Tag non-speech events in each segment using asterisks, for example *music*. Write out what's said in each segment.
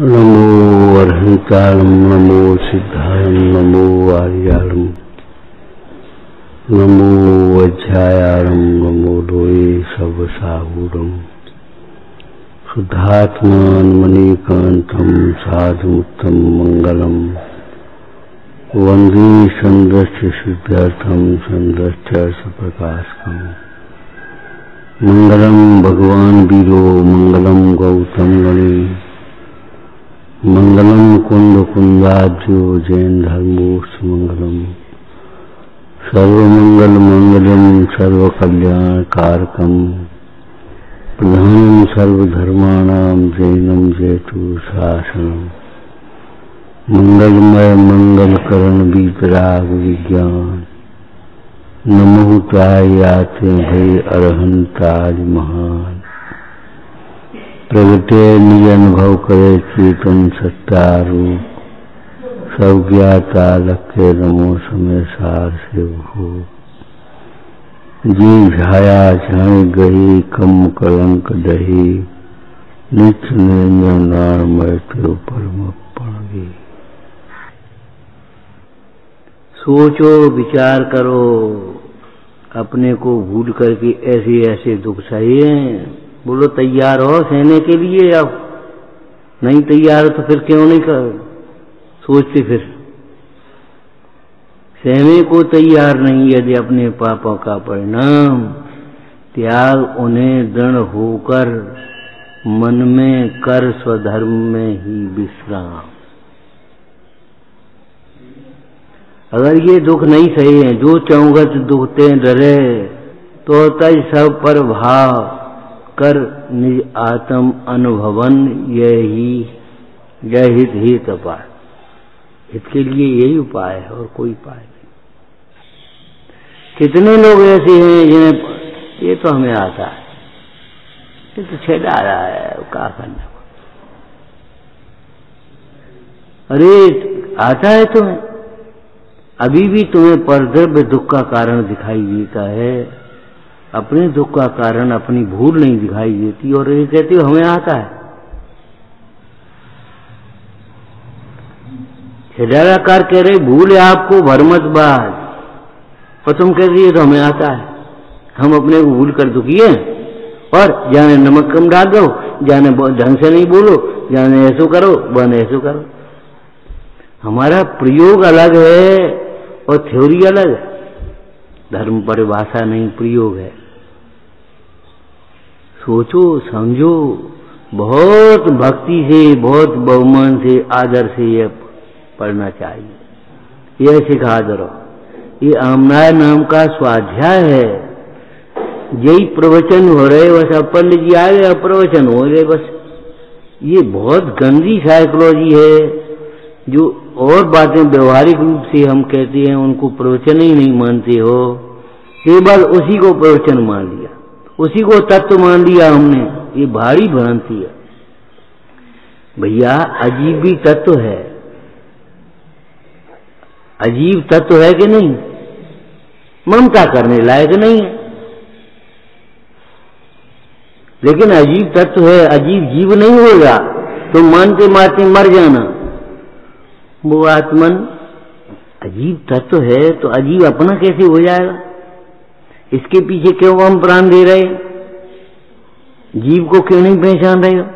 नमो अर्हंताणं नमो सिद्धाणं नमो आर्याणं नमो वज्रायाणं नमो लोये सर्वसाहूरम् शुद्धात्मान्मणिकान्तं साधुमुत्तं मङ्गलम् वंदे सन्दस्य सिद्ध्यर्थं सन्दस्य सप्रकाशकम्। मङ्गलं भगवान् वीरो मङ्गलं गौतम गणे मंगलम कुंद कुंदाब्जो जैन धर्मोस्त मंगलम। सर्वमंगल मंगलम सर्व कल्याण कारकम प्रधानम सर्वधर्माणाम, जैनम जयतु शासनम। मंगलमय मंगल करण वितराग विज्ञान। नमो ताय आते भय अरहंताज महान। प्रगटे निज अनुभव करे चेतन सत्तारू सब ज्ञाता लखे नमो समय सार से हो जी झाया झण गही, कम कलंक दही। नित्य निरंजन नारमय तेरो परम पड़ सोचो, विचार करो। अपने को भूल करके ऐसे ऐसे दुख सहे बोलो, तैयार हो सहने के लिए अब। नहीं तैयार हो तो फिर क्यों नहीं कर सोचते फिर। सहने को तैयार नहीं यदि अपने पापों का परिणाम, त्याग उन्हें दृढ़ होकर मन में कर स्वधर्म में ही विश्राम। अगर ये दुख नहीं सही है, जो चौगत दुखते डरे तो तज सब पर भाव। कर निज आत्म अनुभवन यही यह हित ही तपाय। हित के लिए यही उपाय है और कोई उपाय नहीं। कितने लोग ऐसे हैं जिन्हें, ये तो हमें आता है। ये तो छेड़ा रहा है, क्या करना अरे, आता है तुम्हें। अभी भी तुम्हें परद्रव्य दुख का कारण दिखाई देता है। अपने दुख का कारण अपनी भूल नहीं दिखाई देती और ये कहती हमें आता है। हिदाराकार कह रहे, भूल है आपको भरमत बाज। और तुम कह रही है तो हमें आता है। हम अपने को भूल कर दुखी है। और जाने नमक कम डाल दो, जाने ढंग से नहीं बोलो, जाने ऐसो करो, बने ऐसो करो। हमारा प्रयोग अलग है और थ्योरी अलग है। धर्म परिभाषा नहीं प्रयोग है। सोचो, समझो। बहुत भक्ति से, बहुत बहुमान से, आदर से यह पढ़ना चाहिए। यह सिखा दो ये आमनाय नाम का स्वाध्याय है। यही प्रवचन हो रहे, बस पंडित जी आ गए प्रवचन हो गए बस। ये बहुत गंदी साइकोलॉजी है। जो और बातें व्यवहारिक रूप से हम कहते हैं, उनको प्रवचन ही नहीं मानते हो। केवल उसी को प्रवचन मान उसी को तत्व मान लिया हमने। ये भारी भ्रांति है। भैया, अजीब भी तत्व है। अजीब तत्व है कि नहीं? ममता करने लायक नहीं है। लेकिन अजीब तत्व है, अजीब जीव नहीं होगा तो मानते मारते मर जाना। वो आत्मन, अजीब तत्व है तो अजीब अपना कैसे हो जाएगा? इसके पीछे क्यों हम प्राण दे रहे जीव को क्यों नहीं पहचान रहे हो?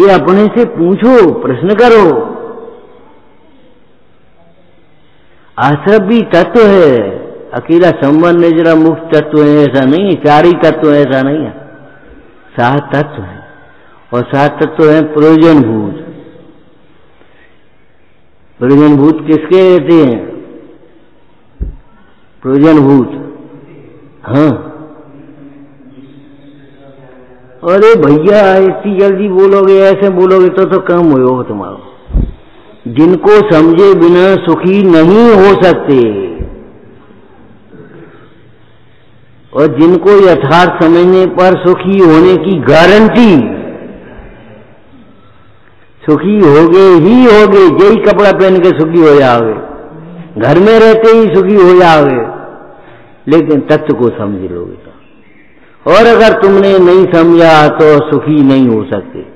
ये अपने से पूछो, प्रश्न करो। आश्रम भी तत्व है। अकेला संबंध जरा मुक्त तत्व है, ऐसा नहीं है। चार ही तत्व है, ऐसा नहीं है। सात तत्व है। और सात तत्व है प्रयोजन भूत प्रयोजन भूत किसके रहते हैं? प्रयोजन भूत हाँ। अरे भैया, इतनी जल्दी बोलोगे, ऐसे बोलोगे तो तो कम हो तुम्हारा। जिनको समझे बिना सुखी नहीं हो सकते। और जिनको यथार्थ समझने पर सुखी होने की गारंटी। सुखी होगे ही हो होगे यही कपड़ा पहन के सुखी हो जाओगे। घर में रहते ही सुखी हो जाओगे। लेकिन तत्व को समझ लोगे तो। और अगर तुमने नहीं समझा तो सुखी नहीं हो सकते।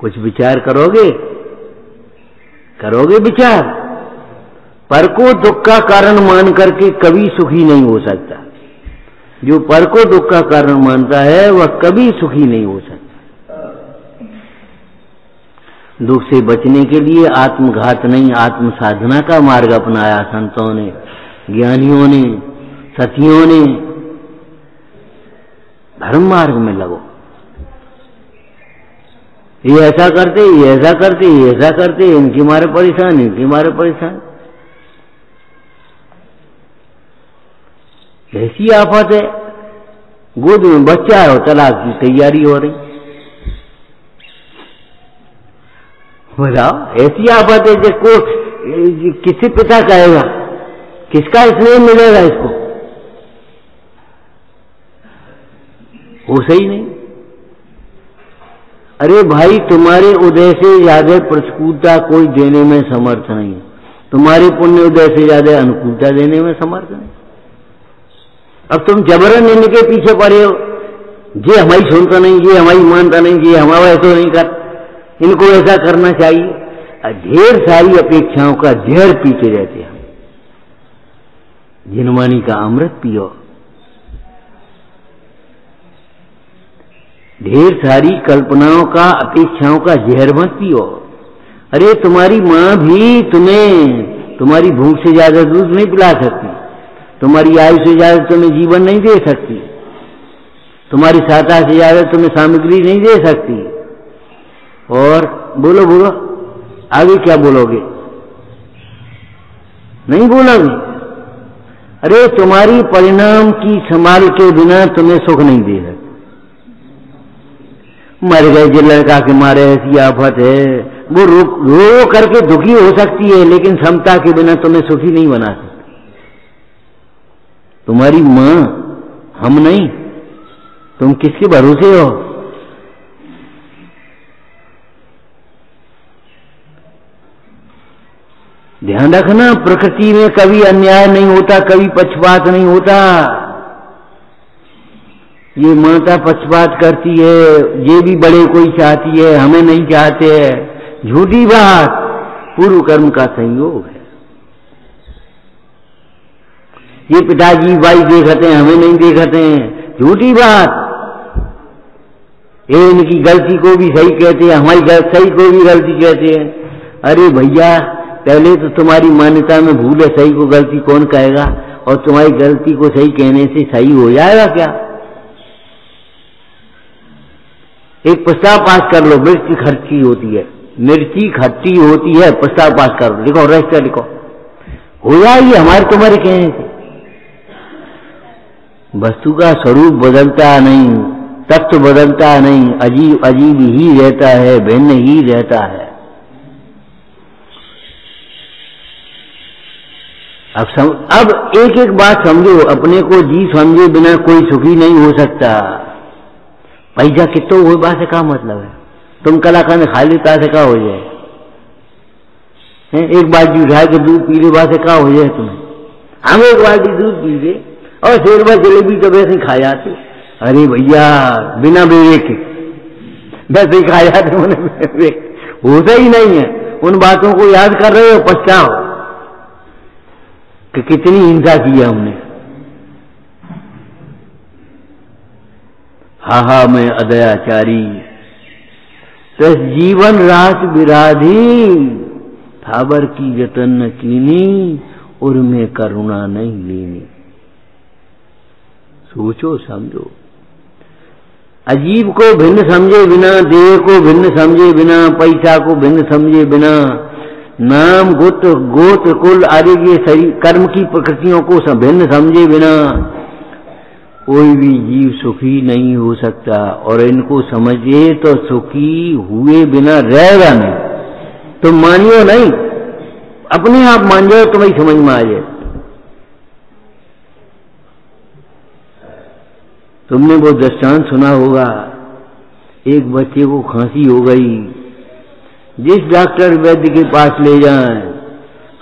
कुछ विचार करोगे? करोगे विचार? पर को दुख का कारण मान करके कभी सुखी नहीं हो सकता। जो पर को दुख का कारण मानता है, वह कभी सुखी नहीं हो सकता। दुख से बचने के लिए आत्मघात नहीं आत्म साधना का मार्ग अपनाया संतों ने। ज्ञानियों ने सतियों ने धर्म मार्ग में लगो। ये ऐसा करते, ये ऐसा करते, ये ऐसा करते, इनकी मारे परेशान, इनकी मारे परेशान। ऐसी आफत है, गोद में बच्चा है और तलाक की तैयारी हो रही। बताओ, ऐसी आफत है जिसको किसी पिता कहेगा किसका स्नेह मिलेगा इसको? हो सही नहीं। अरे भाई, तुम्हारे उदय से ज़्यादा प्रतिकूलता कोई देने में समर्थ नहीं। तुम्हारे पुण्य उदय से ज़्यादा अनुकूलता देने में समर्थ नहीं। अब तुम जबरन इनके पीछे पड़े हो। ये हमारी सुनता नहीं, ये हमारी मानता नहीं, ये हमारा ऐसा नहीं कर। इनको ऐसा करना चाहिए। ढेर सारी अपेक्षाओं का जहर पीछे रहते हैं। जिनवानी का अमृत पियो। ढेर सारी कल्पनाओं का, अपेक्षाओं का जहर मत पियो। अरे, तुम्हारी माँ भी तुम्हें, तुम्हारी भूख से ज़्यादा दूध नहीं पिला सकती। तुम्हारी आयु से ज़्यादा तुम्हें जीवन नहीं दे सकती। तुम्हारी सहायता से ज़्यादा तुम्हें सामग्री नहीं दे सकती। और बोलो बोलो, आगे क्या बोलोगे? नहीं बोलोगे? अरे तुम्हारी परिणाम की संभाल के बिना तुम्हें सुख नहीं दे सकती मर गए जो लड़का के मारे ऐसी आफत है। वो रो रो करके दुखी हो सकती है, लेकिन क्षमता के बिना तुम्हें सुखी नहीं बना सकती। तुम्हारी माँ हम नहीं। तुम किसके भरोसे हो? ध्यान रखना, प्रकृति में कभी अन्याय नहीं होता, कभी पक्षपात नहीं होता। ये माता पक्षपात करती है, ये भी बड़े कोई चाहती है, हमें नहीं चाहते है। झूठी बात, पूर्व कर्म का संयोग है। ये पिताजी भाई देखते हैं, हमें नहीं देखते हैं। झूठी बात। ये इनकी गलती को भी सही कहते हैं, हमारी सही को भी गलती कहते हैं। अरे भैया पहले तो तुम्हारी मान्यता में भूल है, सही को गलती कौन कहेगा? और तुम्हारी गलती को सही कहने से सही हो जाएगा क्या? एक प्रस्ताव पास कर लो मिर्ची खर्ची होती है। मिर्ची खट्टी होती है, प्रस्ताव पास कर लो। लिखो रजिस्टर लिखो। हो जाएगी हमारे तुम्हारे कहने से। वस्तु का स्वरूप बदलता नहीं, तत्व बदलता नहीं, अजीब अजीब ही रहता है, भिन्न ही रहता है। अब सम, अब एक एक बात समझो अपने को जी समझे बिना कोई सुखी नहीं हो सकता। पैसा कितो वो बात से क्या मतलब है? तुम कलाकार खा लेता से क्या हो जाए? एक बार जी उठा के दूध पी ले बात से क्या हो जाए तुम्हें? हम एक बाल्टी दूध पी गए और शेर बार जलेबी तो वैसे खा जाते। अरे भैया बिना विवेक वैसे ही खा जाते होता ही नहीं है। उन बातों को याद कर रहे हो पछताओ। कि कितनी हिंसा की है हमने। हा हा मैं अदयाचारी। तस जीवन रात विराधी थाबर की जतन न कीनी और में करुणा नहीं लेनी। सोचो, समझो। अजीब को भिन्न समझे बिना, देह को भिन्न समझे बिना, पैसा को भिन्न समझे बिना नाम गुत गोत्र कुल आदि के कर्म की प्रकृतियों को भिन्न समझे बिना कोई भी जीव सुखी नहीं हो सकता और इनको समझे तो सुखी हुए बिना रहेगा नहीं। तुम मानियो नहीं? अपने आप मान जाओ तुम्हें समझ में आ जाए। तुमने वो दृष्टांत सुना होगा। एक बच्चे को खांसी हो गई। जिस डॉक्टर वैद्य के पास ले जाए,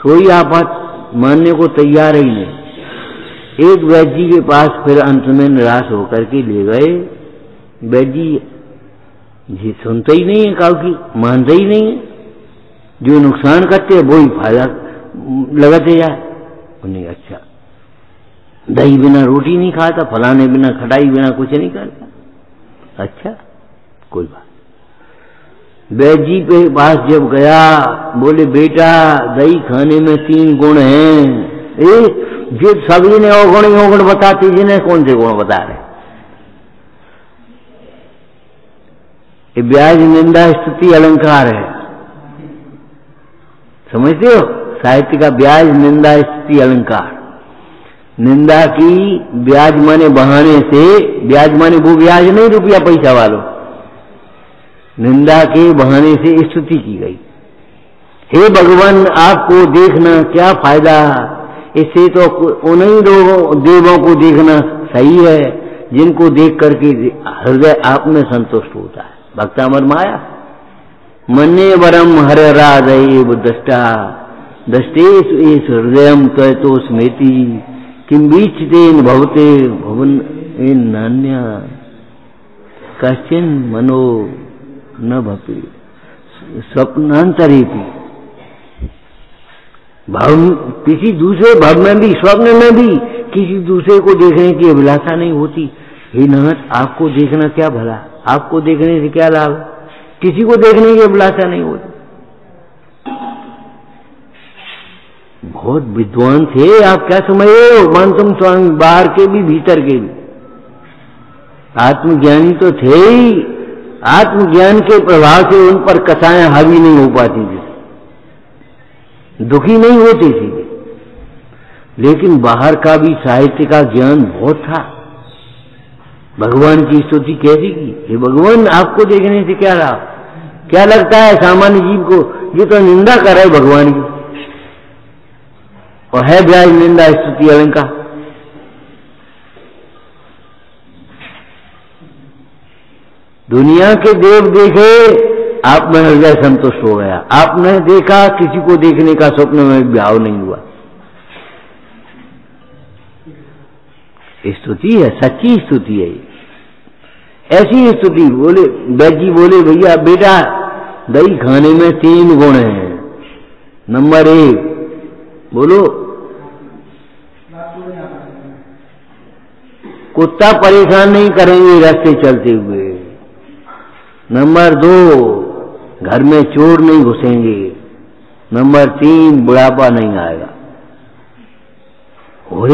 कोई आपात मानने को तैयार ही नहीं। एक वैद्य के पास फिर अंत में निराश होकर के ले गए। वैद्य ये सुनते ही नहीं है काउ की, मानते ही नहीं है। जो नुकसान करते हैं ही फ़ायदा लगाते जाए उन्हें अच्छा दही बिना रोटी नहीं खाता, फलाने बिना खटाई बिना कुछ नहीं करता। अच्छा कोई बात वैद जी पे पास जब गया, बोले, बेटा, दही खाने में तीन गुण हैं। ए, जो सभी ने अवगुण अवगुण बताते, जिन्हें कौन से गुण बता रहे? ब्याज, निंदा, स्तुति, अलंकार है। समझते हो? साहित्य का ब्याज, निंदा, स्तुति, अलंकार। निंदा की ब्याज माने बहाने से, ब्याज माने वो ब्याज नहीं, रुपया पैसा वालों। निंदा के बहाने से स्तुति की गई। हे भगवान, आपको देखना क्या फ़ायदा? इससे तो उन्हीं लोगों देवों को देखना सही है, जिनको देख करके हृदय आप में संतुष्ट होता है। भक्तामर माया, मन्ने वरम हर राधव दष्टा दष्टेश एस हृदय तो स्मृति किम बीचते भवते भवन नान्य। कश्चिन मनो न भपी स्वप्नांतरेपी भाव, किसी दूसरे भाव में भी, स्वप्न में भी किसी दूसरे को देखने की अभिलाषा नहीं होती। हे नाथ, आपको देखना क्या भला? आपको देखने से क्या लाभ? किसी को देखने की अभिलाषा नहीं होती। बहुत विद्वान थे, आप क्या समझ? रहे हो मानसुम स्वामी, बाहर के भी, भीतर के भी। आत्मज्ञानी तो थे ही। आत्मज्ञान के प्रभाव से उन पर कथाएँ हावी नहीं हो पाती थी। दुखी नहीं होती थी। लेकिन बाहर का भी साहित्य का ज्ञान बहुत था। भगवान की स्तुति कैसी की? ये भगवान, आपको देखने से क्या रहा क्या लगता है सामान्य जीव को? ये तो निंदा कर रहा भगवान की। और है ब्याज निंदा स्तुति अलंकार। दुनिया के देव देखे आप में हृदय संतुष्ट हो गया। आपने देखा, किसी को देखने का स्वप्न में भाव नहीं हुआ। स्तुति है, सच्ची स्तुति है ऐसी स्तुति, बोले, बैजी बोले, भैया, बेटा, दही खाने में तीन गुण हैं। नंबर एक, बोलो, कुत्ता परेशान नहीं करेंगे रास्ते चलते हुए। नंबर दो, घर में चोर नहीं घुसेंगे। नंबर तीन, बुढ़ापा नहीं आएगा। हो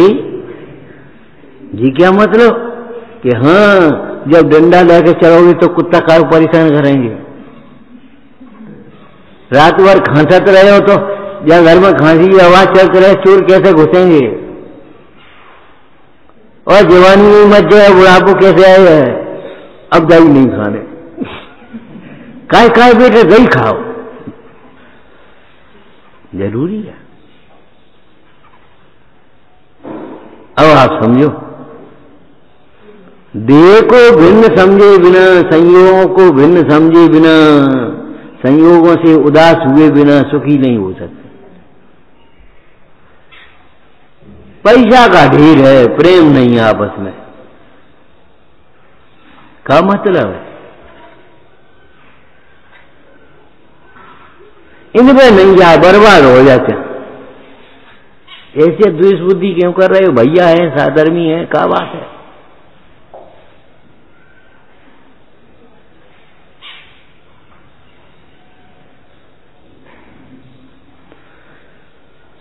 जी क्या मतलब? कि हाँ जब डंडा लेके चलोगे तो कुत्ता का परेशान करेंगे। रात भर खांसत रहे हो तो या घर में खांसी की आवाज़ चलते रहे, चोर कैसे घुसेंगे? और जवानी में मत जो है, बुढ़ापो कैसे आए है? अब दही नहीं खाने। काय काय बेटे, दही खाओ। ज़रूरी है। अब आप समझो। देह को भिन्न समझे बिना, संयोगों को भिन्न समझे बिना, संयोगों से उदास हुए बिना सुखी नहीं हो सकते। पैसा का ढेर है, प्रेम नहीं आपस में। का मतलब है? इनमें नहीं जा बर्बाद हो जाते ऐसे द्वेष बुद्धि क्यों कर रहे हो? भैया है, साधर्मी है, क्या बात है?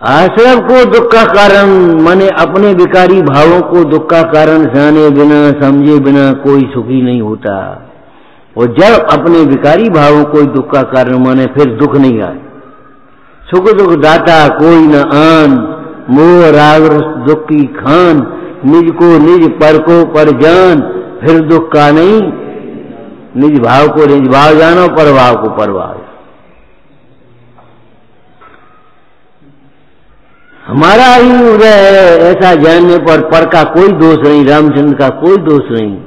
आश्रम को दुख का कारण, माने अपने विकारी भावों को दुख का कारण जाने बिना, समझे बिना कोई सुखी नहीं होता। और जब अपने विकारी भावों को दुख का कारण माने, फिर दुख नहीं आए। सुख दुख दाता कोई न आन, मोह, राग दुख की खान, निज को निज, पर को पर जान, फिर दुख का नहीं। निज भाव को निज भाव जानो, पर भाव को पर भाव हमारा ही उदय ऐसा जानने पर पर का कोई दोष नहीं, रामचंद्र का कोई दोष नहीं।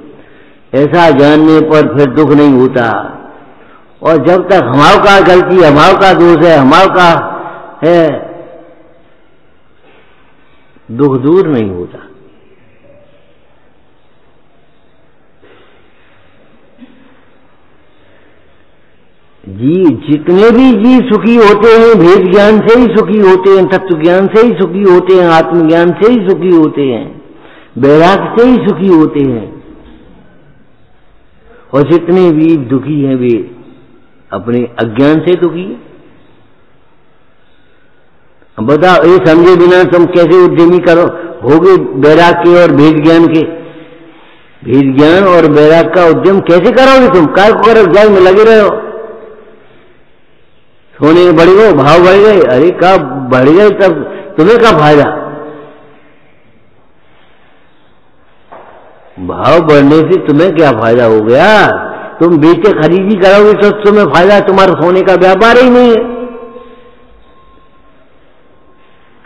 ऐसा जानने पर फिर दुख नहीं होता। और जब तक हमाव का गलती हमाव का दोष है हमाव का है, दुख दूर नहीं होता। जी, जितने भी जी सुखी होते हैं, भेद ज्ञान से ही सुखी होते हैं, तत्व ज्ञान से ही सुखी होते हैं आत्मज्ञान से ही सुखी होते हैं बैराग से ही सुखी होते हैं। और जितने भी दुखी हैं वे अपने अज्ञान से दुखी है। बताओ, ये समझे बिना तुम कैसे उद्यमी करो? होगे बैराग के और भेद ज्ञान के। भेद ज्ञान और बैराग का उद्यम कैसे करोगे तुम? काय को करो जाग में लगे रहे। हो सोने बढ़ गए भाव बढ़ गए। अरे कब बढ़ गए तब? तुम्हें क्या फ़ायदा? भाव बढ़ने से तुम्हें क्या फ़ायदा हो गया? तुम बेचे खरीदी करोगे तो तुम्हें फ़ायदा, तुम्हारा सोने का व्यापार ही नहीं है।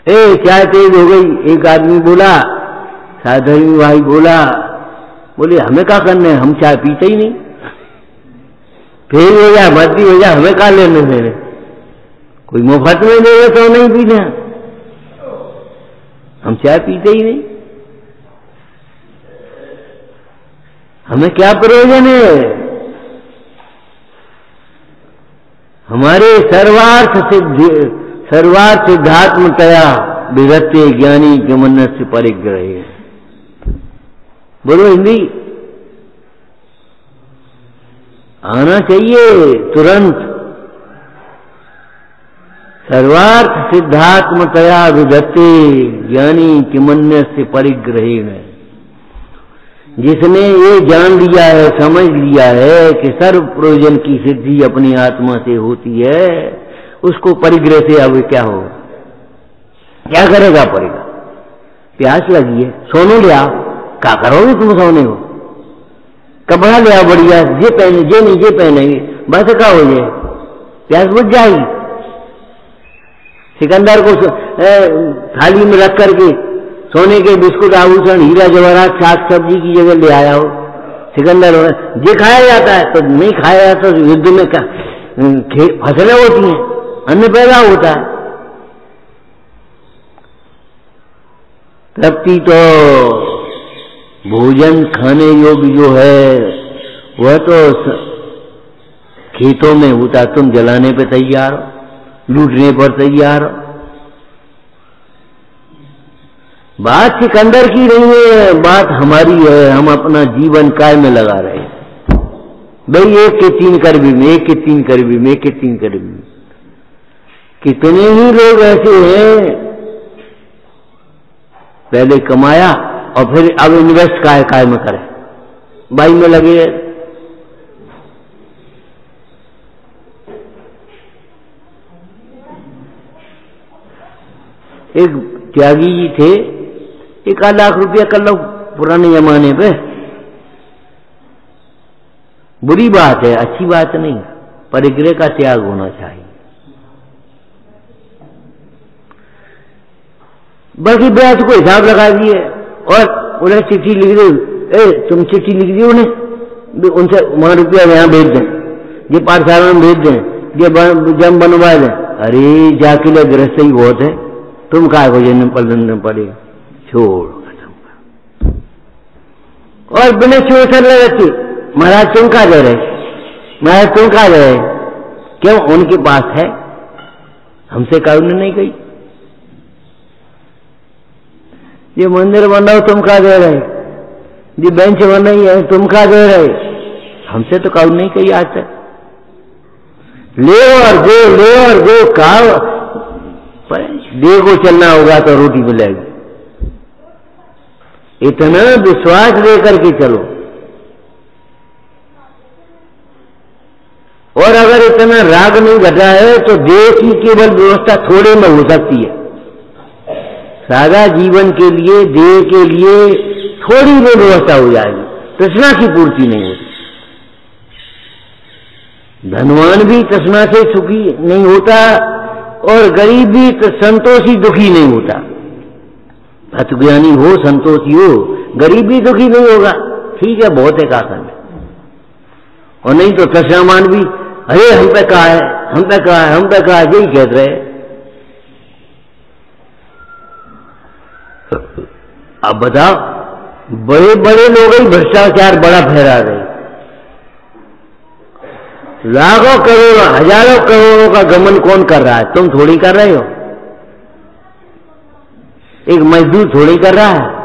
ए चाय तेज हो गई? एक आदमी बोला, साधवी भाई बोला, बोले, हमें क्या करना है? हम चाय पीते ही नहीं। फेल हो जाए भर्ती हो जाए हमें क्या लेने मेरे कोई मुफ़्त में दे तो नहीं पीने। हम चाय पीते ही नहीं। हमें क्या प्रयोजन है? हमारे सर्वार्थ सिद्धि, सर्वार्थ सिद्धात्मतया विगत्य ज्ञानी के मन से परिग्रह। बोलो, हिंदी। आना चाहिए तुरंत। सर्वार्थ सिद्धात्मतया विधत्ते ज्ञानी किमन्य से परिग्रह जिसने ये जान लिया है, समझ लिया है कि सर्व प्रयोजन की सिद्धि अपनी आत्मा से होती है, उसको परिग्रह से अब क्या होगा? क्या करेगा पड़ेगा प्यास लगी है, सोने लिया क्या करोगे तुम सोने को? कपड़ा लिया बढ़िया ये पहने ये नहीं ये पहनेंगे बस क्या हो जाए। प्यास बुझ जाएगी। सिकंदर को थाली में रख करके सोने के बिस्कुट, आभूषण, हीरा जवाहरात, साग सब्ज़ी की जगह ले आया हो। सिकंदर ये खाया जाता है तो नहीं खाया जाता तो युद्ध में क्या? फ़सलें होती हैं, अन्न पैदा होता है। तृप्ति तो भोजन खाने योग्य जो है, वह तो खेतों में होता तुम जलाने पे तैयार हो, लूटने पर तैयार हो। बात सिकंदर की नहीं है, बात हमारी है, हम अपना जीवन काय में लगा रहे हैं? भाई, एक के तीन करबी में, एक के तीन करबी में, एक के तीन करबी में। कितने ही लोग ऐसे हैं, पहले कमाया और फिर अब इन्वेस्ट काय काय में करें? बाई में लगे। एक त्यागी जी थे एक आध लाख रुपया कर लो पुराने जमाने पे। बुरी बात है, अच्छी बात नहीं, परिग्रह का त्याग होना चाहिए। बल्कि ब्याज को हिसाब लगा दिए और उन्हें चिट्ठी लिख दी, ए, तुम चिट्ठी लिख दी उन्हें उनसे वहाँ रुपया यहाँ भेज दें, ये पाठशाला में भेज दें, ये जम बनवा दें। अरे जाके लिए गृहस्थ ही बहुत है। तुम कहा को जन्म पड़ेगा छोड़ खत्म और बिना छोड़ कर लगती महाराज तुम कहा दे रहे महाराज तुम कहा दे रहे क्यों? उनके पास है। हमसे कानून नहीं गई ये मंदिर बनाओ, तुम कहा दे रहे ये बेंच बनाई है, तुम कहा दे रहे हमसे तो कानून नहीं कही आज तक। ले और दे, ले और दे, कहा? दे को चलना होगा तो रोटी मिलेगी। इतना विश्वास लेकर के चलो। और अगर इतना राग नहीं घटा है तो देह की केवल व्यवस्था थोड़े में हो सकती है। सादा जीवन के लिए, देह के लिए थोड़ी में व्यवस्था हो जाएगी। तृष्णा की पूर्ति नहीं होती। धनवान भी तृष्णा से सुखी नहीं होता, और गरीब भी संतोषी दुखी नहीं होता। तत्वज्ञानी हो, संतोषी हो, गरीब भी दुखी नहीं होगा। ठीक है, बहुत है। और नहीं तो तस्यामान भी, अरे, हम पे कहा है, हम पे कहा है, हम पे कहा है, यही कहते रहे। अब बताओ बड़े बड़े लोग ही भ्रष्टाचार बड़ा फहरा रहे लाखों करोड़ों, हज़ारों करोड़ों का गमन कौन कर रहा है? तुम थोड़ी कर रहे हो। एक मजदूर थोड़ी कर रहा है।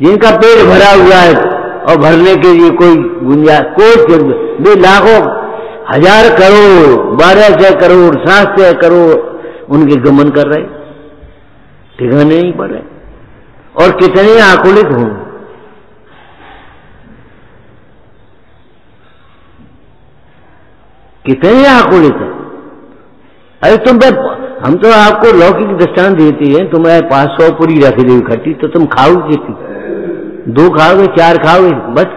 जिनका पेट भरा हुआ है और भरने के लिए कोई गुंजाइश, कोई वे लाखों, हज़ार करोड़, बारह सौ करोड़, सात सौ करोड़ उनके गमन कर रहे ठिकाने नहीं पड़ रहे। और कितने आकुलित हों। कितने आकुलित है। अरे तुम हम तो आपको लौकिक दृष्टांत देते हैं, तुम्हारे पास सौ पूरी रख दे इकट्ठी तो तुम खाओगे कितनी दो खाओगे, चार खाओगे, बस।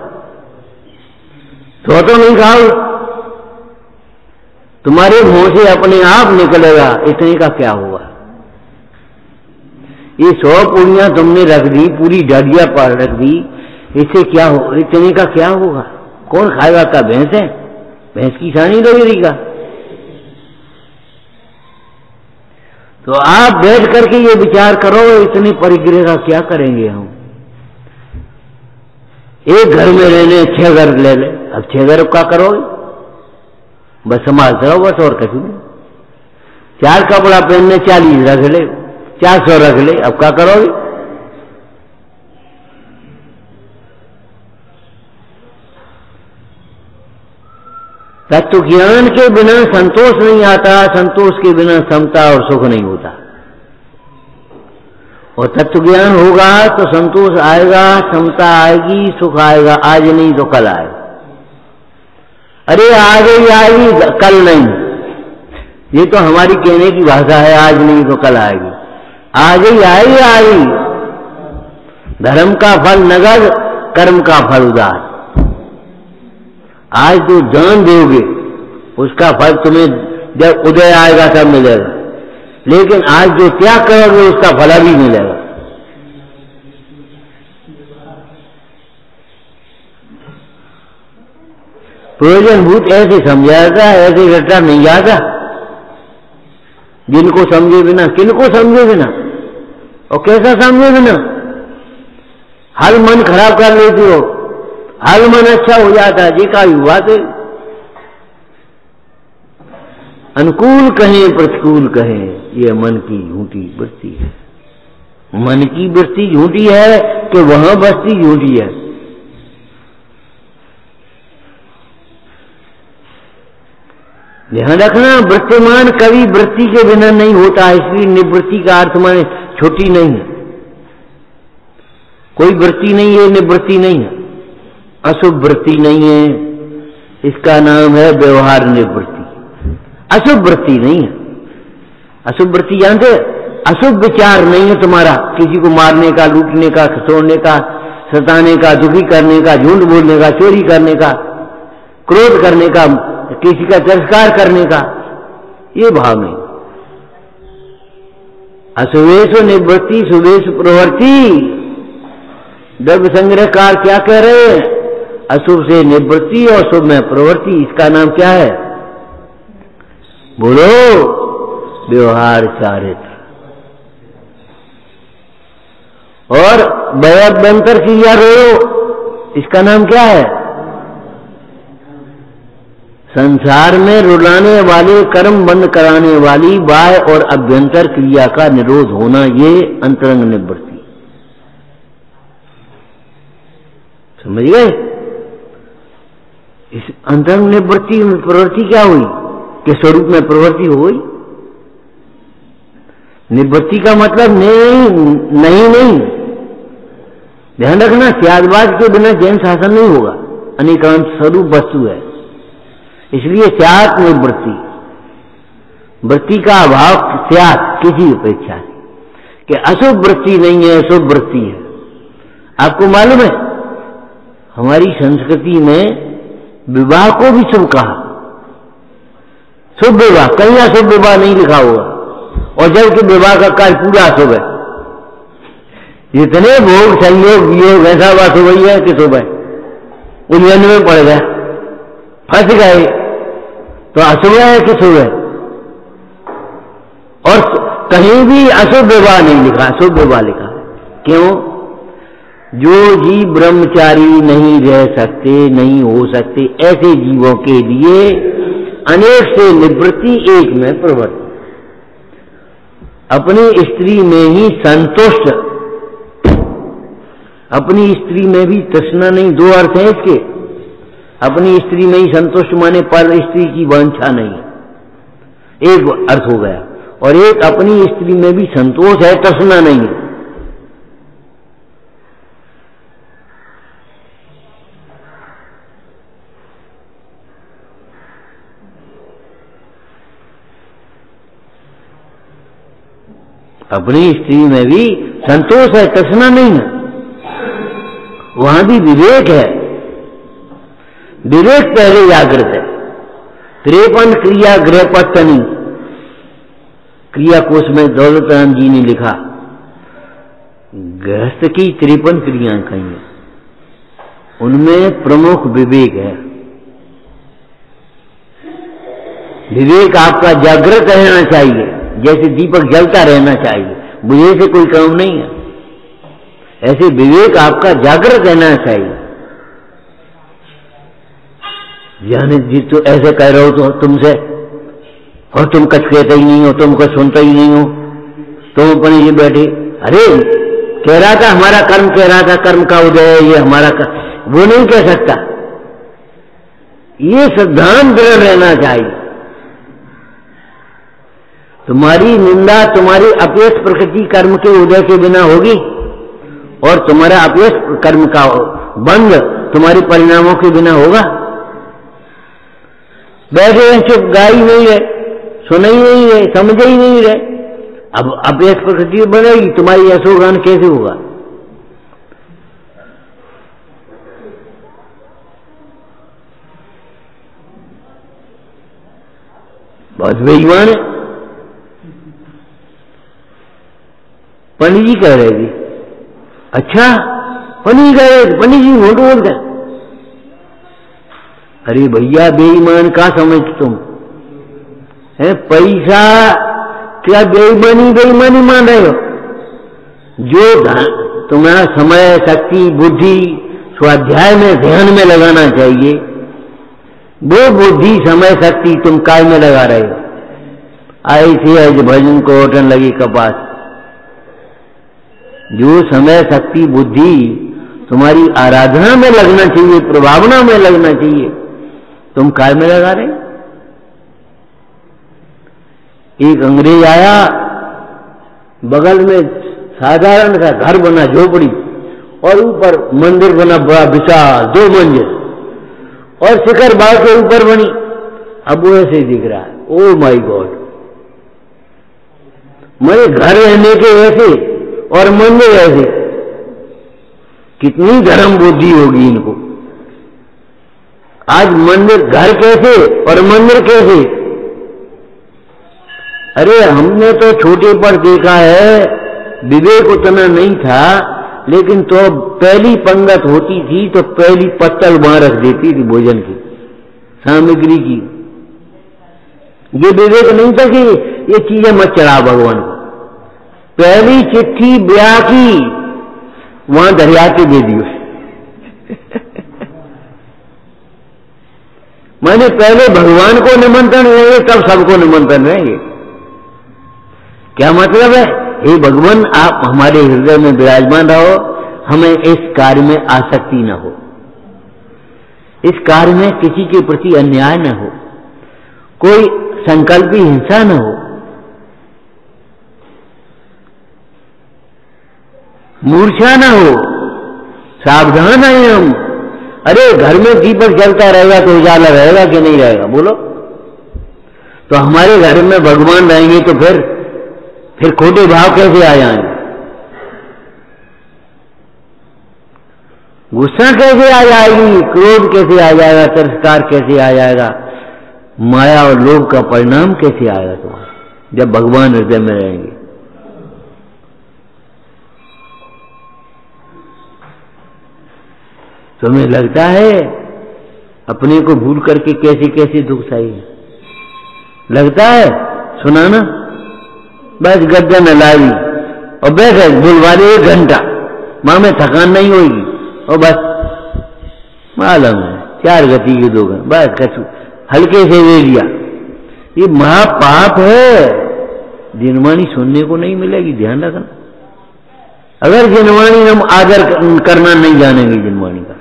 तो तो नहीं खाओगे। तुम्हारे मुँह से अपने आप निकलेगा, इतने का क्या हुआ? ये सौ पूरियाँ तुमने रख दी, पूरी डडिया पर रख दी, इससे क्या हो, इतने का क्या होगा? कौन खाएगा का भैंस है? भैंस की सानी रही का तो आप बैठ करके ये विचार करो, इतनी परिग्रह का क्या करेंगे हम? एक घर में ले रहने, छह घर ले ले। अब छह घर का करोगे? बस समाज करो बस और कुछ नहीं। चार कपड़ा पहनने, चालीस रख ले, चार सौ रख ले, अब क्या करोगे? तत्व ज्ञान के बिना संतोष नहीं आता, संतोष के बिना समता और सुख नहीं होता। और तत्व ज्ञान होगा तो संतोष आएगा, समता आएगी, सुख आएगा, आज नहीं तो कल आएगा अरे आज ही आएगी, कल नहीं। ये तो हमारी कहने की भाषा है, आज नहीं तो कल आएगी। आज ही आएगी आएगी। धर्म का फल नगद कर्म का फल उदार। आज जो जान दोगे, उसका फल तुम्हें जब उदय आएगा तब मिलेगा। लेकिन आज जो त्याग करोगे, उसका फल भी मिलेगा। प्रयोजन भूत ऐसे समझाया ऐसे घटना नहीं जाता। जिनको समझे बिना, किनको समझे बिना? और कैसा समझे बिना? हर मन खराब कर लेती हो। हर मन अच्छा हो जाता है जेका युवा से अनुकूल कहें, प्रतिकूल कहें, ये मन की झूठी वृत्ति है। मन की वृत्ति झूठी है कि वहाँ बस्ती झूठी है। ध्यान रखना, वृत्तिमान कभी वृत्ति के बिना नहीं होता है इसलिए निवृत्ति का अर्थ माने छोटी नहीं है। कोई वृत्ति नहीं है, निवृत्ति नहीं है। अशुभ वृत्ति नहीं है। इसका नाम है व्यवहार निवृत्ति। अशुभ वृत्ति नहीं है। अशुभ वृत्ति जानते अशुभ विचार नहीं है तुम्हारा। किसी को मारने का, लूटने का, खसोड़ने का, सताने का, दुखी करने का, झूठ बोलने का, चोरी करने का, क्रोध करने का, किसी का तिरस्कार करने का, ये भाव नहीं। अशुभेश निवृत्ति शुभेश प्रवृत्ति। द्रव्य संग्रहकार क्या कह रहे हैं? अशुभ से निवृत्ति और शुभ में प्रवृत्ति, इसका नाम क्या है? बोलो, व्यवहार चारित्र। और वयभ्यंतर क्रिया रो इसका नाम क्या है? संसार में रुलाने वाले, कर्म बंद कराने वाली बाय और अभ्यंतर क्रिया का निरोध होना, ये अंतरंग निवृत्ति। समझ गए? इस अंतरंग निवृत्ति में प्रवृत्ति क्या हुई? कि स्वरूप में प्रवृत्ति हो गई निवृत्ति का मतलब नहीं नहीं नहीं। ध्यान रखना, त्यागवाद के बिना जैन शासन नहीं होगा। अनेकांत स्वरूप वस्तु है। इसलिए त्याग निवृत्ति। वृत्ति का अभाव, त्याग किसी अपेक्षा कि अशुभ वृत्ति नहीं है, अशुभ वृत्ति है। आपको मालूम है, हमारी संस्कृति में विवाह को भी शुभ कहा। शुभ विवाह कहीं अशुभ विवाह नहीं लिखा होगा और जबकि विवाह का कार्य पूरा शुभ है। जितने भोग, संयोग, वियोग, ऐसा बात हो गई है कि शुभ है। उलझन में पड़ गए, फंस गए तो अशुभ है कि शुभ है? और कहीं भी अशुभ विवाह नहीं लिखा, शुभ विवाह लिखा। क्यों? जो जीव ब्रह्मचारी नहीं रह सकते, नहीं हो सकते, ऐसे जीवों के लिए अनेक से निवृत्ति एक में प्रवृत्ति। अपनी स्त्री में ही संतुष्ट। अपनी स्त्री में भी तृष्णा नहीं, दो अर्थ है इसके। अपनी स्त्री में ही संतुष्ट माने पर स्त्री की वांछा नहीं। एक अर्थ हो गया। और एक अपनी स्त्री में भी संतोष है, तृष्णा नहीं है। अपनी स्त्री में भी संतोष है, तृष्णा नहीं है। वहाँ भी विवेक है। विवेक पहले जागृत है। त्रेपन क्रिया गृह पत्नी क्रिया कोष में दौलत राम जी ने लिखा, गृहस्थ की त्रेपन क्रियाएँ कही हैं। उनमें प्रमुख विवेक है। विवेक आपका जागृत रहना चाहिए। जैसे दीपक जलता रहना चाहिए। बुझे से कोई काम नहीं है। ऐसे विवेक आपका जागृत रहना चाहिए। जाने जी तो ऐसे कह रहे हो तो तुमसे, और तुम कुछ कहते ही नहीं हो, तुम कुछ सुनते ही नहीं हो। तुम अपने ये बैठे, अरे, कह रहा था हमारा कर्म, कह रहा था कर्म का उदय, ये हमारा कर्म वो नहीं कह सकता। ये सिद्धांत दृढ़ रहना चाहिए। तुम्हारी निंदा, तुम्हारी अपयस प्रकृति कर्म के उदय के बिना होगी और तुम्हारा अपयस कर्म का बंद तुम्हारी परिणामों के बिना होगा। बैठे हैं, चुप, गाई नहीं है सुना ही नहीं रहे समझ ही नहीं रहे। अब अपयस प्रकृति बनेगी, तुम्हारी यशोगान कैसे होगा? बहुत बेईमान है। पंडित जी कह रहे जी। अच्छा पंडित जी कह रहे, पंडित जी मोटू बोलते अरे भैया, बेईमान का समझ तुम? है, पैसा क्या बेईमानी बेईमानी मान रहे हो? जो तुम्हारा समय, शक्ति, बुद्धि, स्वाध्याय में, ध्यान में लगाना चाहिए, वो बुद्धि, समय, शक्ति तुम काय में लगा रहे हो। ऐसे है भजन को ओटन लगी कपास। जो समय, शक्ति, बुद्धि तुम्हारी आराधना में लगना चाहिए, प्रभावना में लगना चाहिए, तुम काय में लगा रहे? एक अंग्रेज़ आया, बगल में साधारण सा घर बना, झोपड़ी, और ऊपर मंदिर बना, बड़ा विशाल, दो मंजिल, और शिखर बाग के ऊपर बनी। अब वो ऐसे दिख रहा है। ओ माई गॉड मेरे घर रहने के ऐसे और मंदिर ऐसे कितनी धर्म बुद्धि होगी इनको। आज मंदिर घर कैसे और मंदिर कैसे? अरे, हमने तो छोटे पर देखा है, विवेक उतना नहीं था, लेकिन तो पहली पंगत होती थी तो पहली पत्तल वहाँ रख देती थी भोजन की, सामग्री की। ये विवेक नहीं था कि ये चीज़ें मत चढ़ा, भगवान को। पहली चिट्ठी ब्याह की वहाँ दरिया के दे दी *laughs* मैंने पहले भगवान को निमंत्रण देंगे तब सबको निमंत्रण देंगे क्या मतलब है? हे भगवान आप हमारे हृदय में विराजमान रहो हमें इस कार्य में आसक्ति न हो। इस कार्य में किसी के प्रति अन्याय न हो। कोई संकल्पी हिंसा न हो। मूर्छा ना हो, सावधान है हम। अरे घर में दीपक जलता रहेगा तो उजाला रहेगा कि नहीं रहेगा? बोलो। तो हमारे घर में भगवान रहेंगे तो फिर फिर खोटे भाव कैसे आ जाएँगे गुस्सा कैसे आ जाएगी? क्रोध कैसे आ जाएगा? तिरस्कार कैसे आ जाएगा? माया और लोभ का परिणाम कैसे आएगा तुम्हारा, जब भगवान हृदय में रहेंगे? तुम्हें लगता है, अपने को भूल करके कैसे कैसे दुख सही लगता है? सुना ना? बस गद्दा न लाई, और बैठे बुलवा एक घंटा। वहाँ में थकान नहीं होगी। और बस, मालूम है, चार गति के दो गण बस कछु, हल्के से ले लिया। ये महापाप है। जिनवाणी सुनने को नहीं मिलेगी, ध्यान रखना। अगर जिनवाणी हम आदर करना नहीं जानेंगे जिनवाणी का।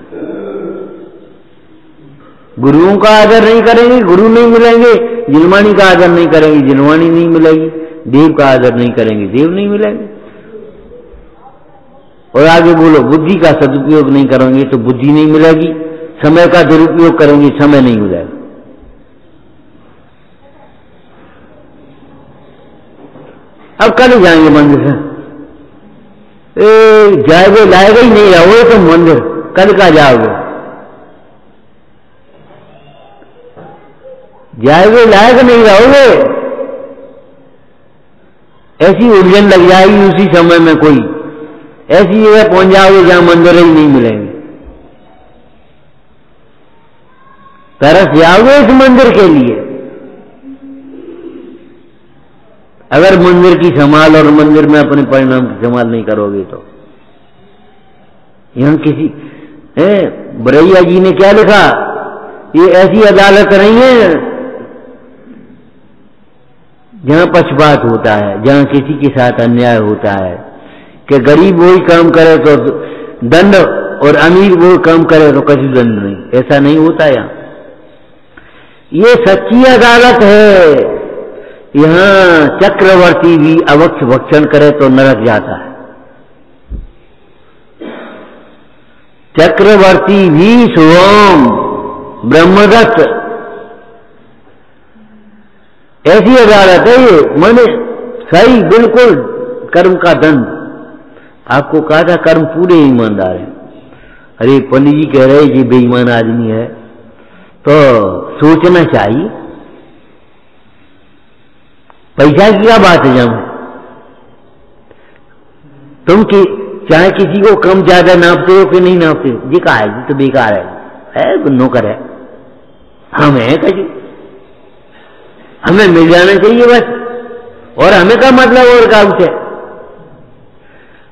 गुरुओं का आदर नहीं करेंगे, गुरु नहीं मिलेंगे, जिनवाणी का आदर नहीं करेंगे, जिनवाणी नहीं मिलेगी, देव का आदर नहीं करेंगे, देव नहीं मिलेंगे। और आगे बोलो, बुद्धि का सदुपयोग नहीं करेंगे तो बुद्धि नहीं मिलेगी, समय का दुरुपयोग करेंगे, समय नहीं मिलेगा। अब कल जाएँगे मंदिर से। जाएगे, लाएगा ही नहीं रहोगे तो मंदिर, कल का जाओगे। जाएगे लायक नहीं रहोगे ऐसी उलझन लग जाएगी उसी समय में कोई। ऐसी जगह पहुँच जाओगे जहाँ मंदिर ही नहीं मिलेंगे। तरस जाओगे इस मंदिर के लिए। अगर मंदिर की संभाल और मंदिर में अपने परिणाम की संभाल नहीं करोगे तो। यहाँ किसी बरैया जी ने क्या लिखा? ये ऐसी अदालत नहीं है। जहाँ पक्षपात होता है, जहाँ किसी के साथ अन्याय होता है, कि गरीब वही काम करे तो दंड और अमीर वो काम करे तो कभी दंड नहीं। ऐसा नहीं होता यहाँ। ये सच्ची अदालत है। यहाँ चक्रवर्ती भी अवक्ष भक्षण करे तो नरक जाता है। चक्रवर्ती भी सोम ब्रह्मदत्त ऐसी अदालत है ये मैंने सही, बिल्कुल कर्म का दंड। आपको कहा था, कर्म पूरे ईमानदार है। अरे, पंडित जी कह रहे जी बेईमान आदमी है। तो सोचना चाहिए। पैसा की क्या बात है जब तुम कि, चाहे किसी को कम ज़्यादा नापते हो कि नहीं नापते हो, ये कहा है? तो बेकार है। है, नौकर है। हम है कभी हमें मिल जाना चाहिए बस। और हमें का मतलब और काम से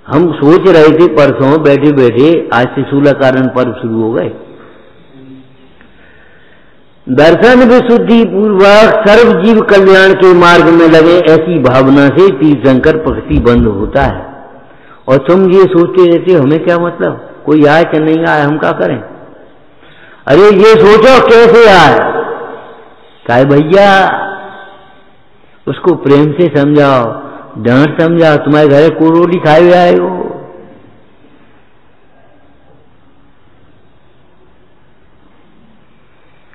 हम सोच रहे थे परसों बैठे बैठे आज से सूला कारण पर्व शुरू हो गए। दर्शन विशुद्धि पूर्वक सर्व जीव कल्याण के मार्ग में लगे ऐसी भावना से तीर्थंकर प्रकृति बंद होता है। और तुम ये सोचते रहते हमें क्या मतलब? कोई आए कि नहीं आए, हम क्या करें? अरे ये सोचो, कैसे आए? भैया उसको प्रेम से समझाओ। डांट समझाओ। तुम्हारे घर को रोटी खाए हुए आए हो?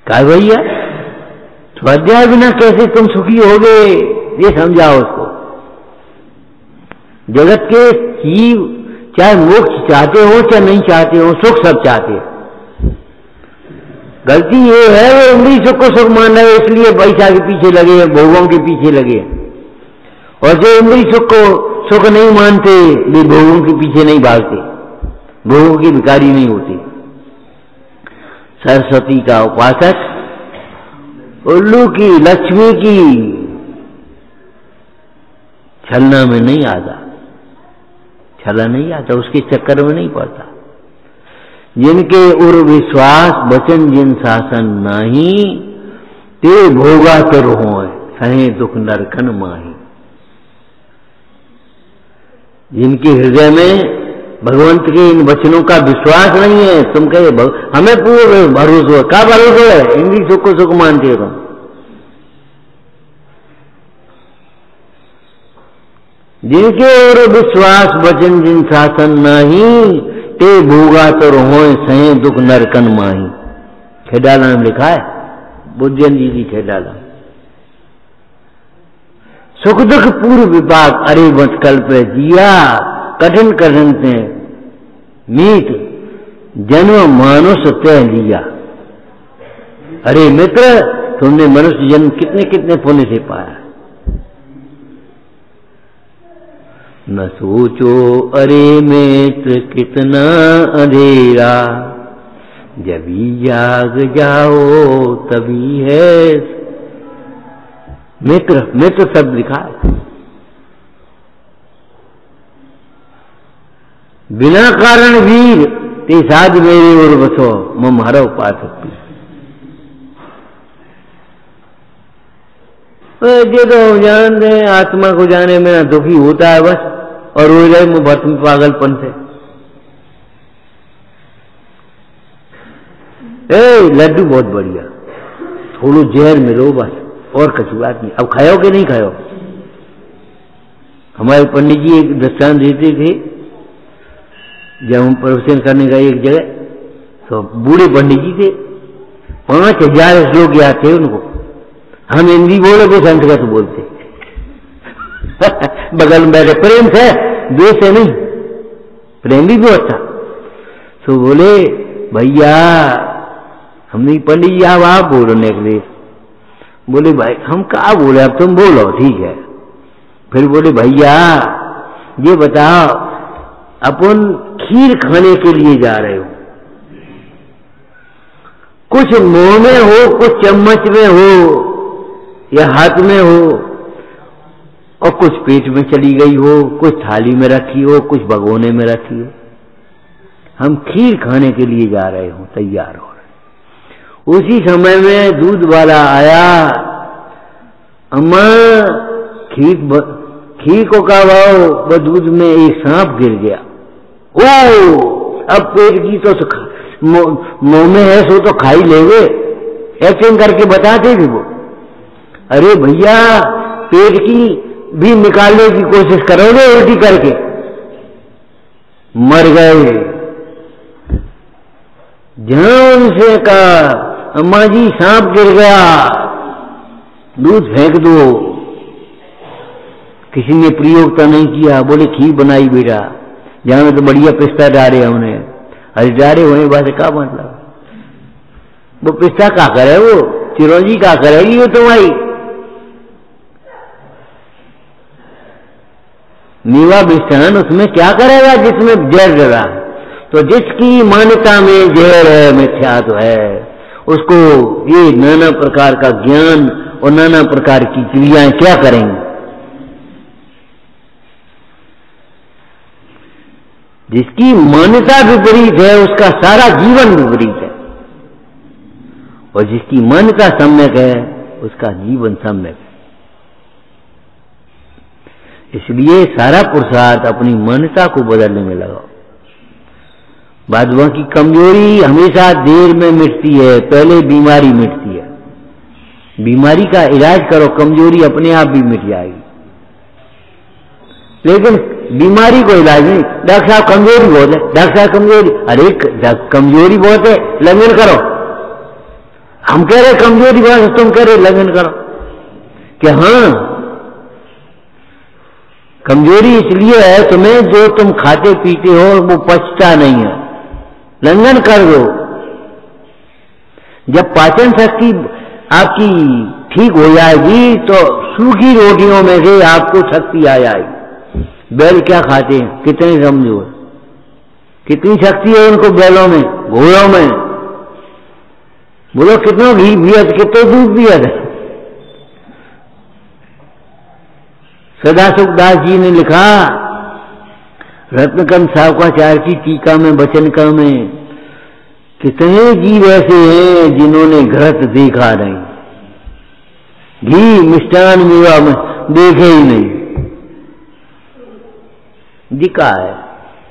भैया, स्वाध्याय बिना कैसे तुम सुखी होगे ये समझाओ उसको। जगत के जीव चाहे मोक्ष चाहते हो चाहे नहीं चाहते हो, सुख सब चाहते हो। गलती ये है, वो उंगली सुख को सुख मान रहे इसलिए पैसा के पीछे लगे हैं भोगों के पीछे लगे। और जो उंगली सुख को सुख नहीं मानते, वे भोगों के पीछे नहीं भागते। भोगों की भिकारी नहीं होती। सरस्वती का उपासक, उल्लू की, लक्ष्मी की, छलना में नहीं आता। छला नहीं आता, उसके चक्कर में नहीं पड़ता। जिनके उर विश्वास वचन जिन शासन नहीं, ते भोगा तर हो सहे दुख नरखन माही। जिनके हृदय में भगवंत के इन वचनों का विश्वास नहीं है, तुम कहे हमें पूरे भरोसा क्या भरोसा है? इनकी सुख को सुख मानते हो तुम? जिनके और विश्वास वचन जिन शासन नहीं ते भोगा तो हो सहे दुख नरकन माही खेडाला में लिखा है बुद्धन जी की खेडाला सुख दुख पूर्व विपाक अरे मत जिया कठिन कठिन से मीत जन्म मानुष तय लिया अरे मित्र तुमने मनुष्य जन्म कितने कितने पुण्य से पाया न सोचो, अरे मित्र, कितना अंधेरा। जभी जाग जाओ, तभी है। मित्र मित्र शब्द लिखा है। बिना कारण वीर, ते साध मेरे और बसो, मम हरो पाठ ये तो जानते हैं, आत्मा को जाने में दुखी होता है, बस। और हो जाए भस्म पागलपन से। ए, लड्डू बहुत बढ़िया। थोड़ो जहर में मिलो बस, और कछु बात नहीं। अब खाओ कि नहीं खाओ? हमारे पंडित जी एक दृष्टान देते थे जब हम प्रवचन करने गए एक जगह। तो बूढ़े पंडित जी थे, पाँच हज़ार श्लोक याद थे उनको। हम हिंदी बोले, वो संस्कृत बोलते। *laughs* बगल में बैठे प्रेम से द्वेष है नहीं, प्रेम भी बहुत था। तो बोले, भैया हमने पंडित जी, आप आप बोलो के लिए। बोले, भाई, हम कहा बोले? अब तुम बोलो, ठीक है। फिर बोले, भैया, ये बताओ, अपन खीर खाने के लिए जा रहे हो। कुछ मुँह में हो, कुछ चम्मच में हो, या हाथ में हो और कुछ पेट में चली गई हो, कुछ थाली में रखी हो, कुछ भगोने में रखी हो। हम खीर खाने के लिए जा रहे हो, तैयार हो रहे उसी समय में दूध वाला आया, अम्मा, खीर खीर को कहा भाव वह दूध में एक सांप गिर गया। ओ, अब पेट की तो मुँह में है सो तो खाई लेंगे। एक्टिंग करके बताते थे वो। अरे भैया, पेट की भी निकालने की कोशिश करोगे उल्टी करके? मर गए। ध्यान से कहा, अम्मा जी, सांप गिर गया। दूध फेंक दो। किसी ने प्रयोग तो नहीं किया। बोले, खीर बनाई बेटा। जहाँ तो बढ़िया पिस्ता डाले हमने। अरे, डाले होने बाद का मतलब? वो पिस्ता का करे वो? चिरौंजी का करेगी वो तुम्हारी? नीवा उसमें क्या करेगा? जिसमें जहर डरा तो जिसकी मान्यता में जहर है मिथ्या तो है, उसको ये नाना प्रकार का ज्ञान और नाना प्रकार की क्रियाएँ क्या करेंगी? जिसकी मान्यता विपरीत है, उसका सारा जीवन विपरीत है। और जिसकी मान्यता सम्यक है, उसका जीवन सम्यक है। इसलिए सारा पुरुषार्थ अपनी मान्यता को बदलने में लगाओ। बादुआ की कमज़ोरी हमेशा देर में मिटती है, पहले बीमारी मिटती है। बीमारी का इलाज करो, कमज़ोरी अपने आप भी मिट जाएगी। लेकिन बीमारी को इलाज नहीं, डॉक्टर साहब कमज़ोरी बहुत है, डॉक्टर साहब कमज़ोरी, अरे कमज़ोरी बहुत है लगन करो। हम कह रहे कमज़ोरी बहुत है तुम कह रहे लगन करो। कि हाँ कमज़ोरी इसलिए है, तुम्हें जो तुम खाते पीते हो, वो पचता नहीं है। लंघन कर दो। जब पाचन शक्ति आपकी ठीक हो जाएगी तो सूखी रोटियों में से आपको शक्ति आ जाएगी। बैल क्या खाते हैं? कितने समझो कितनी शक्ति है उनको बैलों में, घोड़ों में? बोलो, कितना घी पिया कितने दूध पिया था सदा सुखदास जी ने लिखा रत्नकंद सावकाचार्य की टीका में, वचन का में, कितने जीव ऐसे हैं जिन्होंने घृत देखा नहीं। घी मिष्टान मेवा में देखे ही नहीं। दिखा है,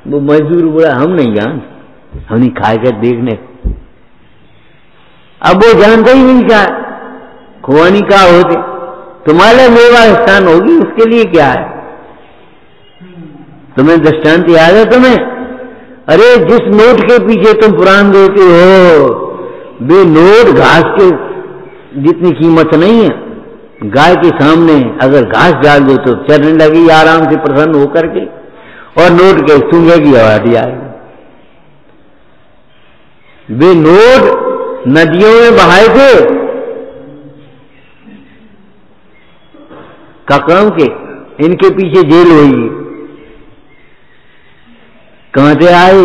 वो मजदूर बोला, हम नहीं जान हम खाए कर देखने। अब वो जानते ही नहीं क्या खुआनी का होते? तुम्हारे मेवा स्थान होगी, उसके लिए क्या है? तुम्हें दृष्टांत याद है तुम्हें? अरे, जिस नोट के पीछे तुम पुराण देते हो, वे नोट घास के जितनी कीमत नहीं है, गाय के सामने अगर घास डाल दो तो चलने लगी, आराम से प्रसन्न होकर के, और नोट के सूंघेगी आवाज़ आएगी वे नोट नदियों में बहाए थे ककड़ों के, इनके पीछे जेल हुई कहाँ से आए?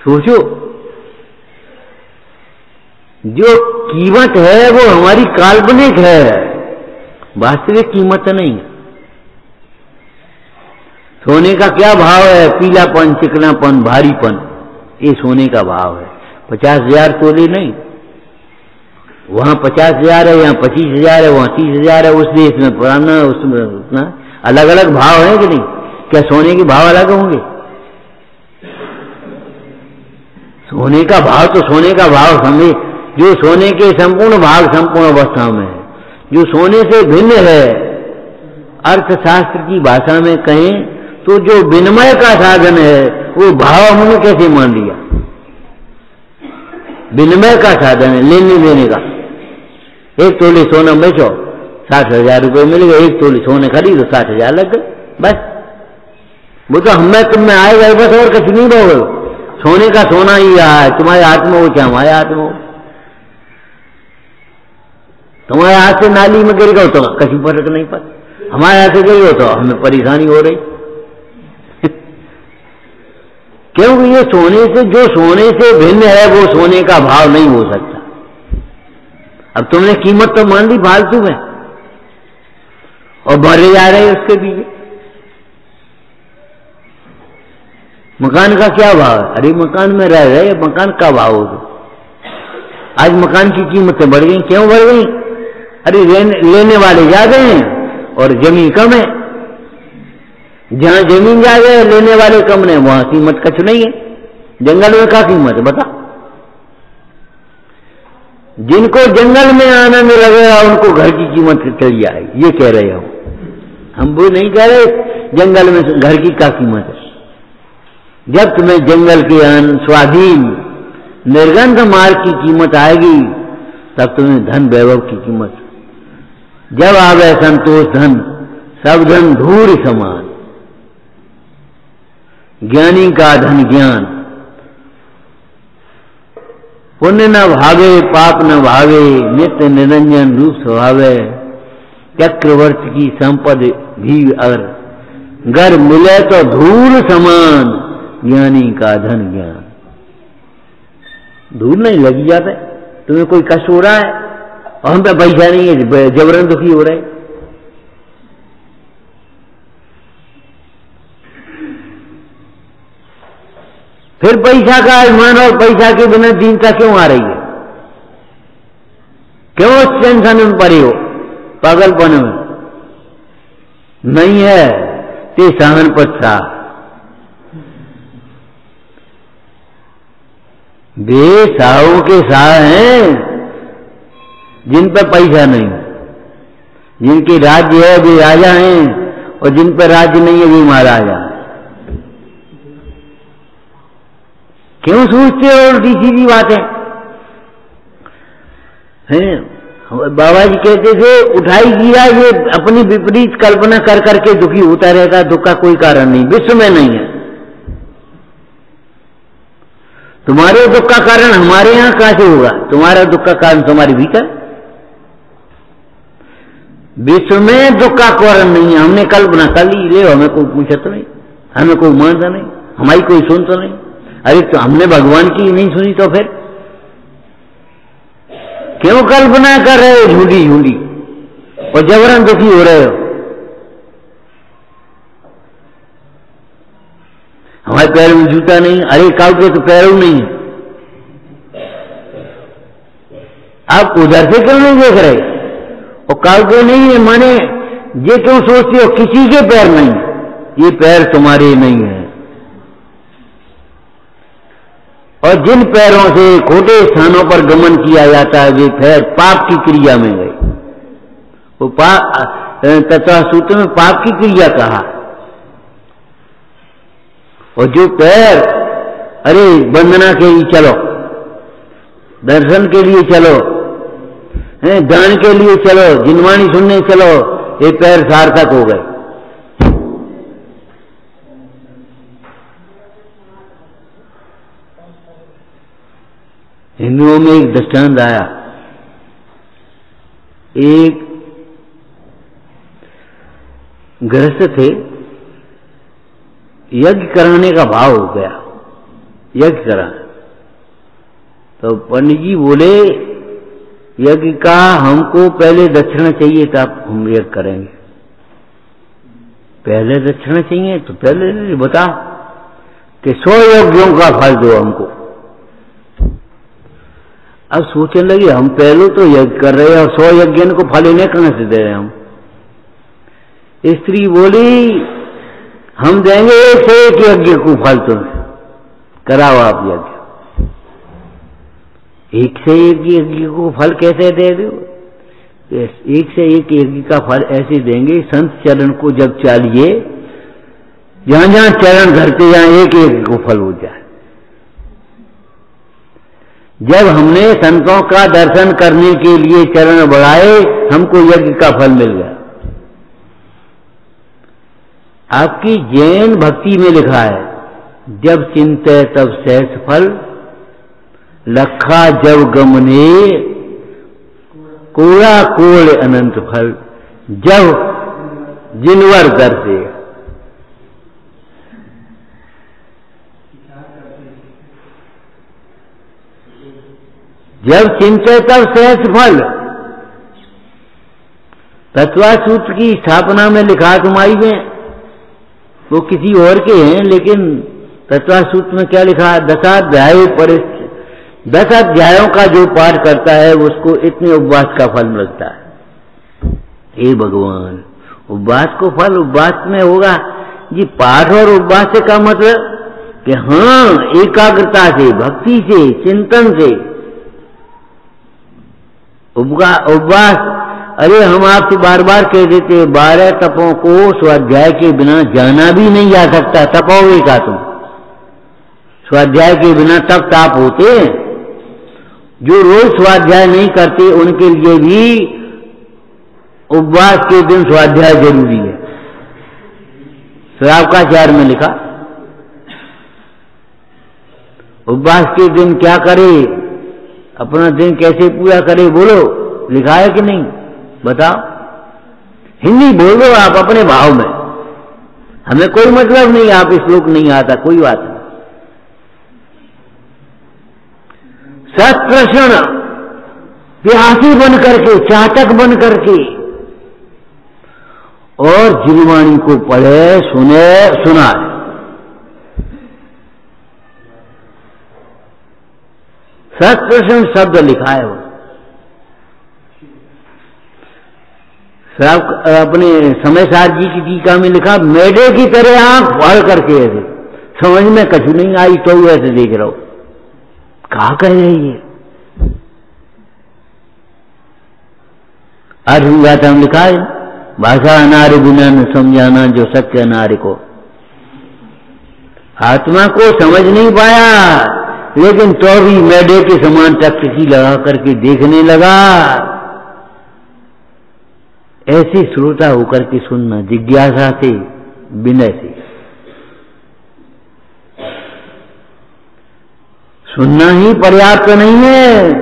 सोचो, जो कीमत है वो हमारी काल्पनिक है। वास्तविक कीमत नहीं। सोने का क्या भाव है? पीलापन, चिकनापन, भारीपन, ये सोने का भाव है। पचास हज़ार तोले नहीं। वहाँ पचास हज़ार है, यहाँ पच्चीस हज़ार है, वहाँ तीस हज़ार है उस देश में पुराना, उसमें उतना अलग अलग भाव है कि नहीं? क्या सोने के भाव अलग होंगे? सोने का भाव तो सोने का भाव समझे। जो सोने के संपूर्ण भाग संपूर्ण अवस्था में है, जो सोने से भिन्न है, अर्थशास्त्र की भाषा में कहें तो जो विनिमय का साधन है, वो भाव हमने कैसे मान लिया? विनिमय का साधन है लेने देने का। एक तोली सोना बेचो, साठ हज़ार रुपये मिल गए, एक तोली सोने खरीदो, साठ हज़ार लग गए, बस। वो तो हमें तुम में आए गए, बस और कुछ नहीं रहोगे सोने का सोना ही है तुम्हारे हाथ में हो क्या, हमारे हाथ में हो? तुम्हारे हाथ से नाली में गिर गए तो कहीं फ़र्क नहीं पड़ हमारे हाथ से गिर गए तो हमें परेशानी हो रही। क्योंकि ये सोने से, जो सोने से भिन्न है, वो सोने का भाव नहीं हो सकता। अब तुमने कीमत तो मान ली फालतू में। और बढ़े जा रहे हैं उसके पीछे। मकान का क्या भाव है? अरे, मकान में रह रहे मकान का भाव हो आज मकान की कीमतें बढ़ गई, क्यों बढ़ गई? अरे लेने वाले ज़्यादा हैं, और ज़मीन कम है। जहाँ ज़मीन जाए, लेने वाले कम ने वहाँ कीमत कछ नहीं है। जंगल में क्या कीमत है, बता। जिनको जंगल में आनंद लगेगा उनको घर की कीमत चल आए ये कह रहे हो। हम वो नहीं कह रहे, जंगल में घर की क्या कीमत है। जब तुम्हें जंगल के अन, स्वाधीन, निर्गंध मार्ग की कीमत आएगी, तब तुम्हें धन वैभव की कीमत। जब आवे संतोष धन, सब धन धूल समान। ज्ञानी का धन ज्ञान। पुण्य न भावे, पाप न भावे नित्य निरंजन रूप स्वभावे चक्रवर्त की संपद भी अगर घर मिले तो धूल समान, ज्ञानी का धन ज्ञान। धूल नहीं लगी जाता तुम्हें कोई कष्ट हो रहा है? और हम पे पैसा नहीं है, जबरन दुखी हो रहे फिर पैसा का अभिमान और पैसा के बिना दीनता क्यों आ रही है? क्यों उस टेंशन में पड़े हो? पागलपन में। नहीं है, ते सहन पत्था वे साहू के साह हैं, जिन पर पैसा नहीं। जिनके राज्य है, वे राजा हैं, और जिन पर राज्य नहीं है, वे महाराजा क्यों सोचते हो उल्टी सीधी बातें? बाबा जी कहते थे, उठाई गिरा, ये अपनी विपरीत कल्पना कर करके दुखी होता रहेगा दुख का कोई कारण नहीं, विश्व में नहीं है। तुम्हारे दुख का कारण हमारे यहाँ कैसे होगा? तुम्हारा दुख का कारण तुम्हारे भीतर? विश्व में दुख का कारण नहीं है, हमने कल्पना कर ली, ले, हमें कोई पूछा तो नहीं, हमें कोई मानता नहीं, हमारी कोई सुन तो नहीं। अरे तो हमने भगवान की नहीं सुनी तो फिर? क्यों कल्पना कर रहे हो झूठी झूठी? और जबरन दुखी हो रहे हो? हमारे पैर में जूता नहीं, अरे काउ के तो पैरों नहीं आप उधर से क्यों नहीं देख रहे? और काउ के नहीं है माने, ये क्यों सोचते हो किसी के पैर नहीं? ये पैर तुम्हारे नहीं है। और जिन पैरों से खोटे स्थानों पर गमन किया जाता है, वे पैर पाप की क्रिया में गए। वो पाप तथा सूत्र में पाप की क्रिया कहा। और जो पैर, अरे, वंदना के लिए चलो, दर्शन के लिए चलो दान के लिए चलो, जिनवाणी सुनने चलो, ये पैर सार्थक हो गए। हिंदुओं में एक दृष्टांत आया। एक गृहस्थ थे, यज्ञ कराने का भाव हो गया। यज्ञ करा। तो पंडित जी बोले, यज्ञ का हमको पहले दक्षिणा चाहिए तब हम यज्ञ करेंगे। पहले दक्षिणा चाहिए तो पहले बता कि सौ यज्ञों का फल दो हमको। अब सोचने लगे, हम पहले तो यज्ञ कर रहे हैं और सौ यज्ञ को फल इन्हें कहाँ से दे रहे हम। स्त्री बोली, हम देंगे एक से एक यज्ञ को फल तुम्हें। कराओ आप यज्ञ। एक से एक यज्ञ को फल कैसे दे दो एक से एक यज्ञ का फल ऐसे देंगे। संत चरण को जब चालिए जहाँ जहाँ चरण धरते जहाँ एक एक को फल हो जाए। जब हमने संतों का दर्शन करने के लिए चरण बढ़ाए, हमको यज्ञ का फल मिल गया। आपकी जैन भक्ति में लिखा है, जब चिंते तब सहस फल, लखा जब गमने कोड़ा कोड़ अनंत फल, जब जिनवर दर्शे जब चिंते तब सहस फल। तत्वा सूत्र की स्थापना में लिखा तुम्हारी में, वो किसी और के हैं, लेकिन तत्वा सूत्र में क्या लिखा? दशाध्याय परिस्थिति दस अध्यायों का जो पाठ करता है, उसको इतने उपवास का फल मिलता है। हे भगवान, उपवास को फल उपवास में होगा? जी पाठ और उपवास से का मतलब? कि हाँ एकाग्रता से, भक्ति से, चिंतन से उपवास अरे हम आपसे बार बार कह देते बारह तपों को स्वाध्याय के बिना जाना भी नहीं जा सकता, तपोगे का तुम? स्वाध्याय के बिना तप ताप होते जो रोज स्वाध्याय नहीं करते, उनके लिए भी उपवास के दिन स्वाध्याय ज़रूरी है। श्राव का चार में लिखा, उपवास के दिन क्या करे? अपना दिन कैसे पूरा करे बोलो। लिखा है कि नहीं? बताओ। हिंदी बोल दो आप अपने भाव में। हमें कोई मतलब नहीं, आप लोग नहीं आता, कोई बात नहीं। सत्प्रश्न, प्यासी बन करके, चातक बन करके। और जिलवाणी को पढ़े, सुने, सुनाए। सत्प्रश्न शब्द लिखा है वो। अपने समय सार जी की टीका में लिखा, मेढे की तरह आँख भर करके ऐसे समझ में कछु नहीं आई तो ऐसे देख रहा हूँ। कहा कह रही है अर्थ लिखा है, भाषा अनार्य बिना न समझाना जो सत्य अनार्य को। आत्मा को समझ नहीं पाया लेकिन भी मैडे के समान टकटकी लगा करके देखने लगा। ऐसे श्रोता होकर के सुनना जिज्ञासा से विनय से। सुनना ही पर्याप्त नहीं है।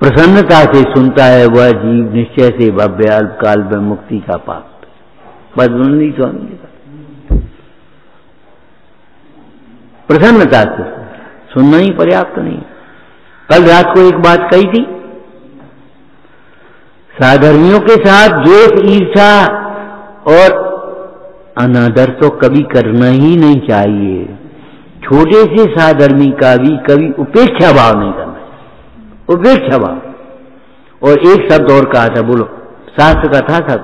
प्रसन्नता से सुनता है वह जीव, निश्चय से भव्य अल्पकाल में मुक्ति का पाप। पद्मनी स्वामी का प्रसन्नता से सुनना ही पर्याप्त नहीं। कल रात को एक बात कही थी, साधर्मियों के साथ द्वेष ईर्षा और अनादर तो कभी करना ही नहीं चाहिए। छोटे से साधर्मी का भी कभी उपेक्षा भाव नहीं करना उपेक्षा भाव। और एक शब्द और कहा था, बोलो, शास्त्र का था। सब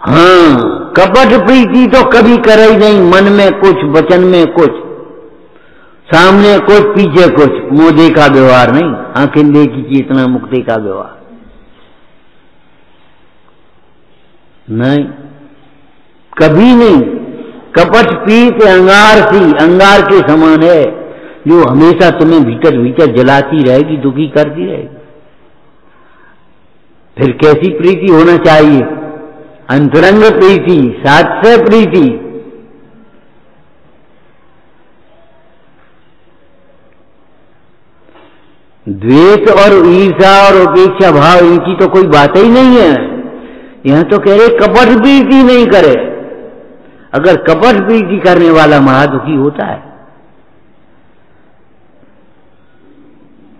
हाँ। कपट प्रीति तो कभी करे ही नहीं, मन में कुछ, वचन में कुछ, सामने कुछ, पीछे कुछ, मोदे का व्यवहार नहीं, आँखें देखी चेतना मुक्ति का व्यवहार। नहीं, कभी नहीं। कपट पीत अंगार सी, अंगार के समान है, जो हमेशा तुम्हें भीतर भीतर जलाती रहेगी, दुखी करती रहेगी। फिर कैसी प्रीति होना चाहिए? अंतरंग प्रीति सात्य प्रीति। द्वेष और ईर्षा और उपेक्षा भाव, इनकी तो कोई बात ही नहीं है। यह तो कह रहे, कपट प्रीति नहीं करे। अगर कपट प्रीति करने वाला महादुखी होता है,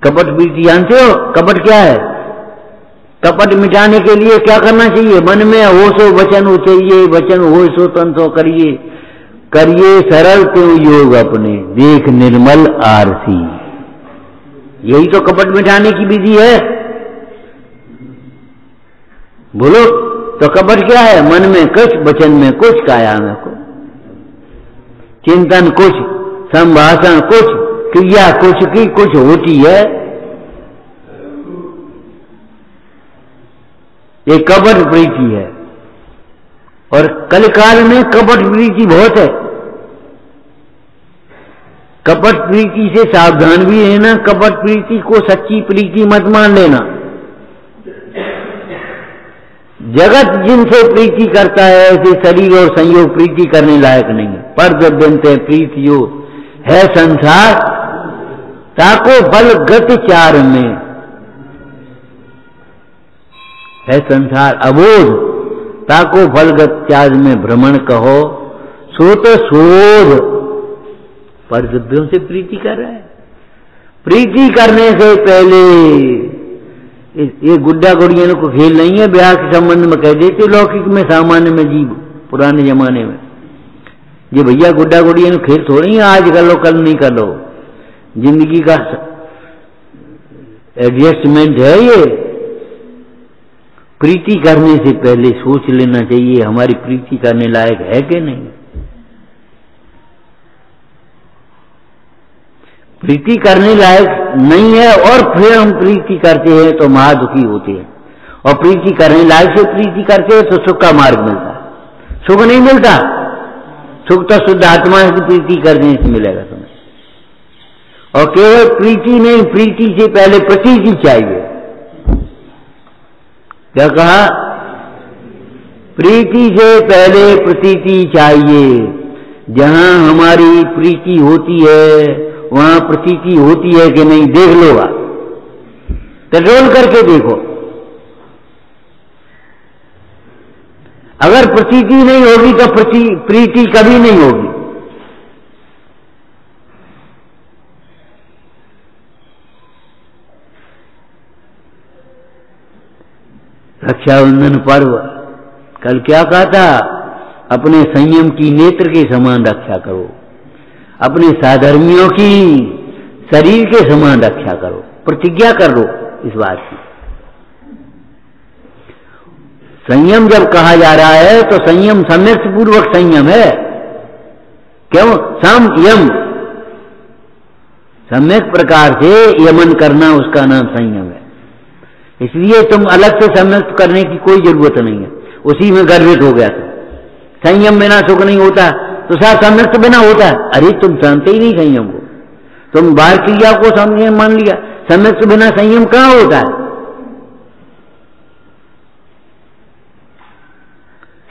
कपट प्रीति जानते हो? कपट क्या है? कपट मिटाने के लिए क्या करना चाहिए? मन में होशो वचन हो चाहिए वचन होशो तंतो करिए। करिए सरल क्यों योग अपने। देख निर्मल आरसी। यही तो कपट मिटाने की विधि है। बोलो तो कपट क्या है? मन में कुछ, वचन में कुछ, काया में कुछ। चिंतन कुछ, संभाषण कुछ, क्रिया कुछ की कुछ होती है। ये कपट प्रीति है। और कल काल में कपट प्रीति बहुत है। कपट प्रीति से सावधान भी रहना कपट प्रीति को सच्ची प्रीति मत मान लेना। जगत जिनसे प्रीति करता है, ऐसे शरीर और संयोग प्रीति करने लायक नहीं है। पर द्रव्यंत प्रीति जो है संसार, ताको बल गत चार में। है संसार। अबोध, ताको फलगत त्याज में भ्रमण कहो। सो तो शोध पर द्रव्यों से प्रीति कर रहा है। प्रीति करने से पहले ये गुड्डा गुड़िया को खेल नहीं है, ब्याह के संबंध में कह देते लौकिक में सामान्य में जीव, पुराने जमाने में। ये भैया गुड्डा गुड़िया खेल थोड़ी है, आज कर लो, कल नहीं कर लो। ज़िंदगी का एडजस्टमेंट है ये। प्रीति करने से पहले सोच लेना चाहिए, हमारी प्रीति करने लायक है कि नहीं? प्रीति करने लायक नहीं है और फिर हम प्रीति करते हैं तो महादुखी होते हैं। और प्रीति करने लायक से प्रीति करते हैं तो सुख का मार्ग मिलता है। सुख नहीं मिलता? सुख तो शुद्ध आत्मा की प्रीति करने से मिलेगा तुम्हें। और केवल प्रीति नहीं, प्रीति से पहले प्रतीति चाहिए। क्या कहा? प्रीति से पहले प्रतीति चाहिए। जहाँ हमारी प्रीति होती है, वहाँ प्रतीति होती है कि नहीं, देख लो आप कंट्रोल करके देखो। अगर प्रतीति नहीं होगी तो प्रीति कभी नहीं होगी। रक्षाबंधन पर्व। कल क्या कहा था? अपने संयम की नेत्र के समान रक्षा करो। अपने साधर्मियों की शरीर के समान रक्षा करो। प्रतिज्ञा कर लो इस बात की। संयम जब कहा जा रहा है तो संयम सम्यक पूर्वक संयम है। क्यों? सम यम सम्यक प्रकार से यमन करना उसका नाम संयम है। इसलिए तुम अलग से संयुक्त करने की कोई ज़रूरत नहीं है। उसी में गर्वित हो गया तुम। संयम बिना सुख नहीं होता तो साथ संयुक्त बिना होता। है अरे, तुम जानते ही नहीं संयम को। तुम बाहर क्रिया को संयम मान लिया। संयुक्त बिना संयम कहाँ होता है?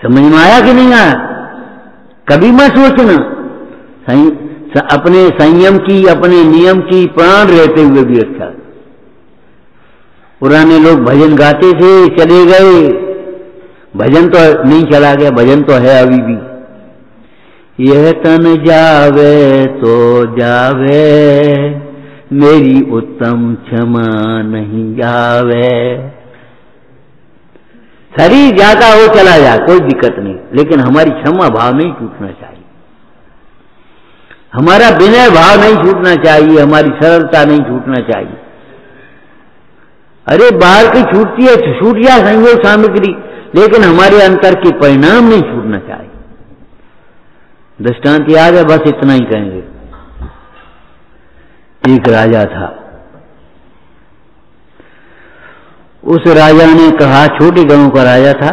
समझ में आया कि नहीं आया? कभी मत सोचना। अपने संयम की, अपने नियम की प्राण रहते हुए भी अच्छा पुराने लोग भजन गाते थे, चले गए। भजन तो नहीं चला गया, भजन तो है अभी भी। यह तन जावे तो जावे, मेरी उत्तम क्षमा नहीं जावे। शरीर जाता हो, चला जाए कोई दिक्कत नहीं। लेकिन हमारी क्षमा भाव नहीं छूटना चाहिए। हमारा विनय भाव नहीं छूटना चाहिए, हमारी सरलता नहीं छूटना चाहिए। अरे बाहर की छूटती है छूट गया संयोग सामग्री, लेकिन हमारे अंतर के परिणाम नहीं छूटना चाहिए। दृष्टांत याद है, बस इतना ही कहेंगे। एक राजा था। उस राजा ने कहा, छोटे गाँव का राजा था।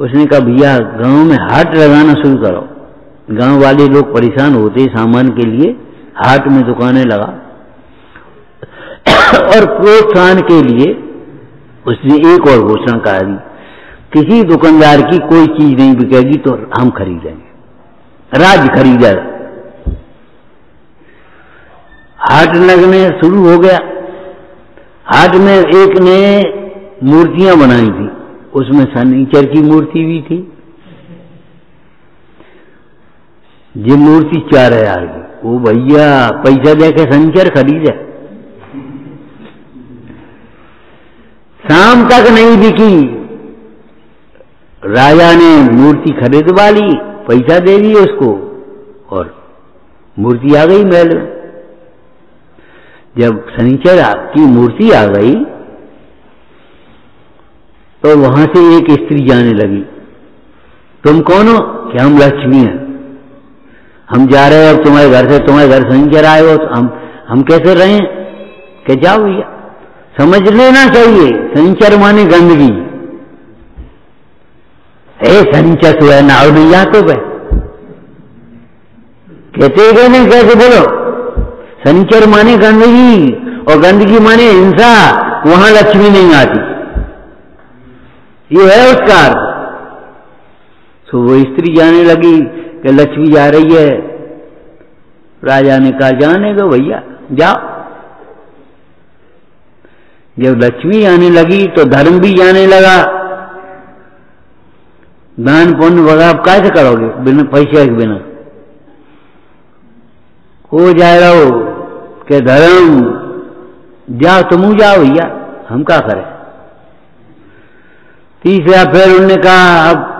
उसने कहा, भैया, गाँव में हाट लगाना शुरू करो। गाँव वाले लोग परेशान होते सामान के लिए हाट में दुकानें लगा। *coughs* और प्रोत्साहन के लिए उसने एक और घोषणा करा दी किसी दुकानदार की कोई चीज़ नहीं बिकेगी तो हम खरीदेंगे राज्य खरीदेगा हाट लगने शुरू हो गया। हाट में एक ने मूर्तियाँ बनाई थी। उसमें सनीचर की मूर्ति भी थी। ये मूर्ति चार हज़ार की, वो भैया पैसा दे के सनीचर खरीदे। शाम तक नहीं बिकी। राजा ने मूर्ति खरीदवा ली पैसा दे दिए उसको, और मूर्ति आ गई महल में। जब शनिचर की मूर्ति आ गई तो वहाँ से एक स्त्री जाने लगी। तुम कौन हो? क्या हम लक्ष्मी हैं। हम जा रहे हो अब तुम्हारे घर से, तुम्हारे घर शनिचर आए हो तो हम हम कैसे रहे? कि जाओ भैया? समझ लेना चाहिए, संचर माने गंदगी। ए शनिचर तो है, नाव नहीं जा तो भाई कहते गए नहीं कैसे बोलो? संचर माने गंदगी, और गंदगी माने हिंसा, वहाँ लक्ष्मी नहीं आती। ये है उसका तो वो स्त्री जाने लगी कि लक्ष्मी जा रही है। राजा ने कहा, जाने दो भैया, जाओ। जब लक्ष्मी आने लगी तो धर्म भी जाने लगा। दान पुण्य वगैरह आप कैसे करोगे? बिना पैसे के बिना। हो जाए रहो के धर्म। जाओ तुम जाओ भैया, हम क्या करें? तीसरा फिर उन्होंने कहा, अब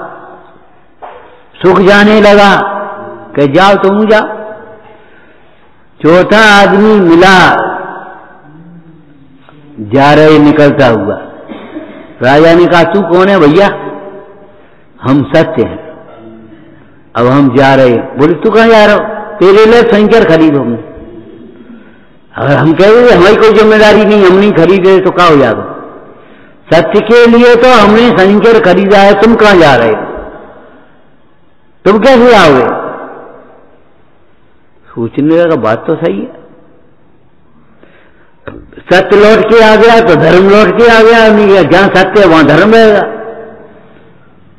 सुख जाने लगा कि जाओ तुम जाओ। चौथा आदमी मिला। जा रहे निकलता हुआ। राजा ने कहा, तू कौन है भैया? हम सत्य हैं। अब हम जा रहे बोले, तू कहाँ जा रहे हो? तेरे लिए संकर खरीदो अगर हम कह रहे हमारी कोई ज़िम्मेदारी नहीं, हम नहीं खरीदे तो कहा हो जाएगा? सत्य के लिए तो हमने संकर खरीदा है, तुम कहाँ जा रहे हो? तुम कैसे आओगे? सोचने का बात तो सही है। सत्य लौट के आ गया तो धर्म लौट के आ गया, नहीं जहाँ सत्य है, वहाँ धर्म रहेगा।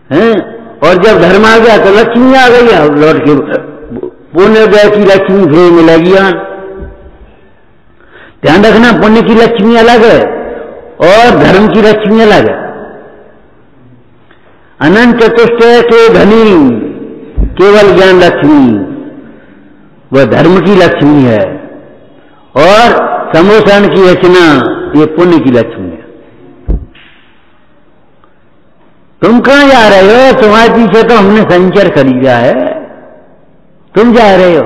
हैं? और जब धर्म आ गया तो लक्ष्मी आ गई लौट के पुण्य दय की लक्ष्मी फिर मिलेगी यहाँ ध्यान रखना, पुण्य की लक्ष्मी अलग है और धर्म की लक्ष्मी अलग है। अनंत चतुष्ट के धनी, केवल ज्ञान लक्ष्मी। वह धर्म की लक्ष्मी है। और समोषण की रचना, ये पुण्य की लक्ष्मी है। तुम कहाँ जा रहे हो? तुम्हारे पीछे तो हमने संचर खरीदा है। तुम जा रहे हो।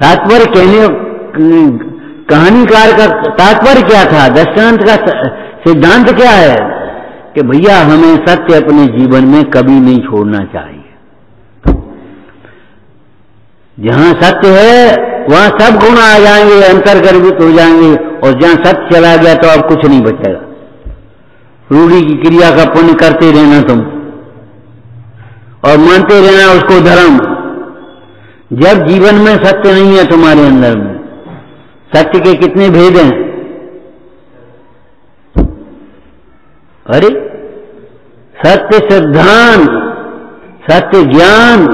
तात्पर्य कहने, कहानीकार का तात्पर्य क्या था? दृष्टांत का सिद्धांत क्या है? कि भैया, हमें सत्य अपने जीवन में कभी नहीं छोड़ना चाहिए। जहाँ सत्य है, वहाँ सब गुण आ जाएँगे, अंतर्गर्भित हो जाएँगे, और जहाँ सत्य चला गया तो अब कुछ नहीं बचेगा। रूढ़ी की क्रिया का पुण्य करते रहना तुम, और मानते रहना उसको धर्म। जब जीवन में सत्य नहीं है तुम्हारे अंदर में, सत्य के कितने भेद हैं? अरे, सत्य सिद्धांत, सत्य ज्ञान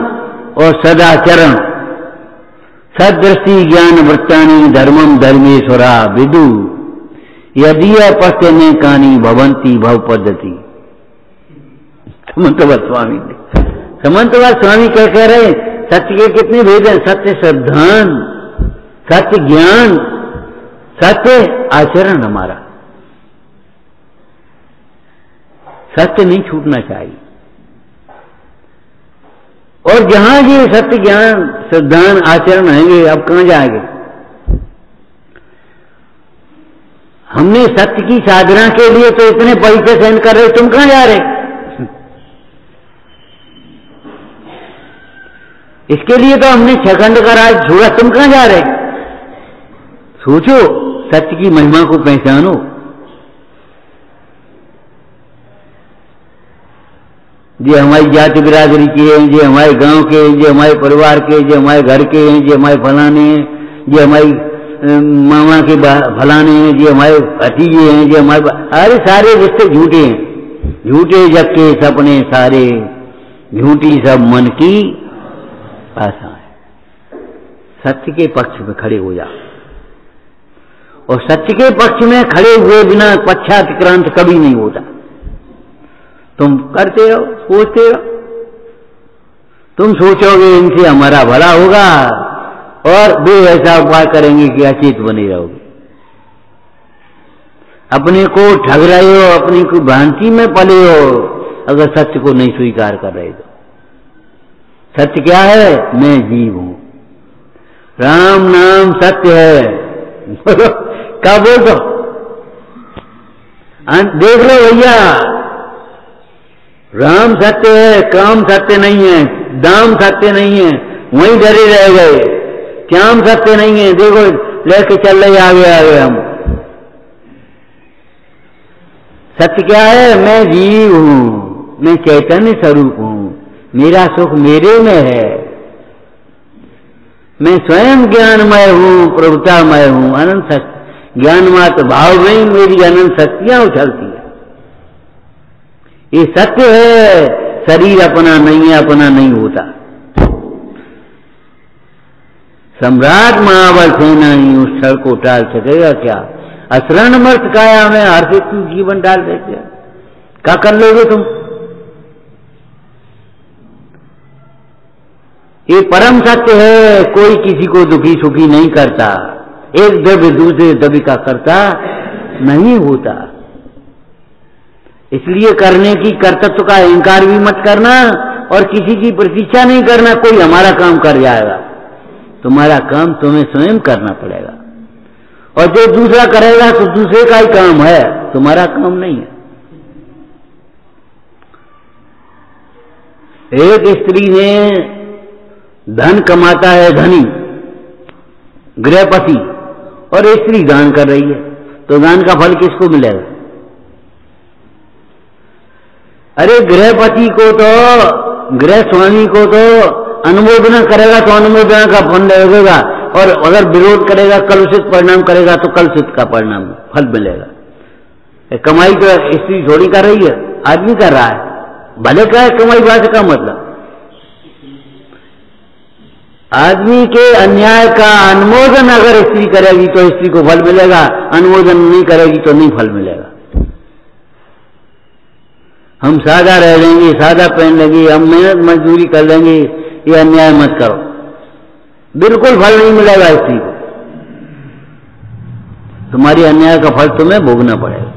और सदाचरण। सदृष्टि ज्ञान वृत्तानी धर्मम धर्मेश्वरा विदु। यदि पश्य ने कानी भवंती भव पद्धति समंतवर स्वामी। समंतवर स्वामी क्या कह रहे सत्य के कितने भेद हैं? सत्य श्रद्धान, सत्य ज्ञान, सत्य आचरण हमारा। सत्य नहीं छूटना चाहिए। और जहाँ ये सत्य ज्ञान, सिद्धांत, आचरण आएँगे अब कहाँ जाएँगे? हमने सत्य की साधना के लिए तो इतने पैसे सेंड कर रहे, तुम कहाँ जा रहे? इसके लिए तो हमने छखंड का राज छोड़ा, तुम कहाँ जा रहे? सोचो, सत्य की महिमा को पहचानो। ये हमारी जाति बिरादरी के हैं ये हमारे गाँव के हैं ये हमारे परिवार के ये हमारे घर के हैं ये हमारे फलाने हैं ये हमारी मामा के फलाने हैं ये हमारे भतीजे हैं ये हमारे अरे सारे रिश्ते झूठे हैं। झूठे जग के सपने सारे, झूठी सब मन की आशा है। सत्य के पक्ष में खड़े हो जाओ और सत्य के पक्ष में खड़े हुए बिना पक्षातिक्रांत कभी नहीं होता। तुम करते रहो सोचते रहो तुम सोचोगे इनसे हमारा भला होगा और वे ऐसा उपाय करेंगे कि अचेत बने रहोगे। अपने को ठग रहे हो, अपनी को भ्रांति में पले हो, अगर सत्य को नहीं स्वीकार कर रहे तो। सत्य क्या है? मैं जीव हूँ। राम नाम सत्य है। *laughs* क्या बोल दो देख लो भैया। राम सत्य है, काम सत्य नहीं है, दाम सत्य नहीं है, वहीं डरे रह गए। क्याम सत्य नहीं है, देखो, लेके चल रहे आगे आगे हम। सत्य क्या है? मैं जीव हूँ, मैं चैतन्य स्वरूप हूँ, मेरा सुख मेरे में है। मैं स्वयं ज्ञानमय हूँ, प्रभुतामय हूँ, अनंत ज्ञान मात्र भाव में मेरी अनंत शक्तियाँ उछलती ये सत्य है। शरीर अपना नहीं है, अपना नहीं होता। सम्राट महाबल सेना ही उस स्थल को टाल सकेगा क्या? असरण मर्थ काया में हर से जीवन डाल देते क्या कर लोगे तुम? ये परम सत्य है, कोई किसी को दुखी सुखी नहीं करता। एक द्रव्य दूसरे द्रव्य का करता नहीं होता। इसलिए करने की कर्तत्व का अहंकार भी मत करना और किसी की प्रतीक्षा नहीं करना, कोई हमारा काम कर जाएगा। तुम्हारा काम तुम्हें स्वयं करना पड़ेगा। और जो दूसरा करेगा तो दूसरे का ही काम है। तुम्हारा काम नहीं है। एक स्त्री ने धन कमाता है धनी, गृहपति, और स्त्री दान कर रही है। तो दान का फल किसको मिलेगा? अरे गृहपति को तो गृह स्वामी को तो अनुमोदना करेगा तो अनुमोदना का फल लगेगा। और अगर विरोध करेगा कलुषित परिणाम करेगा तो कलुषित का परिणाम, फल मिलेगा। कमाई तो स्त्री थोड़ी कर रही है, आदमी कर रहा है। भले का है, कमाई बात का मतलब। आदमी के अन्याय का अनुमोदन अगर स्त्री करेगी तो स्त्री को फल मिलेगा, अनुमोदन नहीं करेगी तो नहीं फल मिलेगा। हम सादा रह लेंगे सादा पहन लेंगे, हम मेहनत मजदूरी कर लेंगे, ये अन्याय मत करो। बिल्कुल फल नहीं मिलेगा स्त्री को। तुम्हारी अन्याय का फल तुम्हें भोगना पड़ेगा।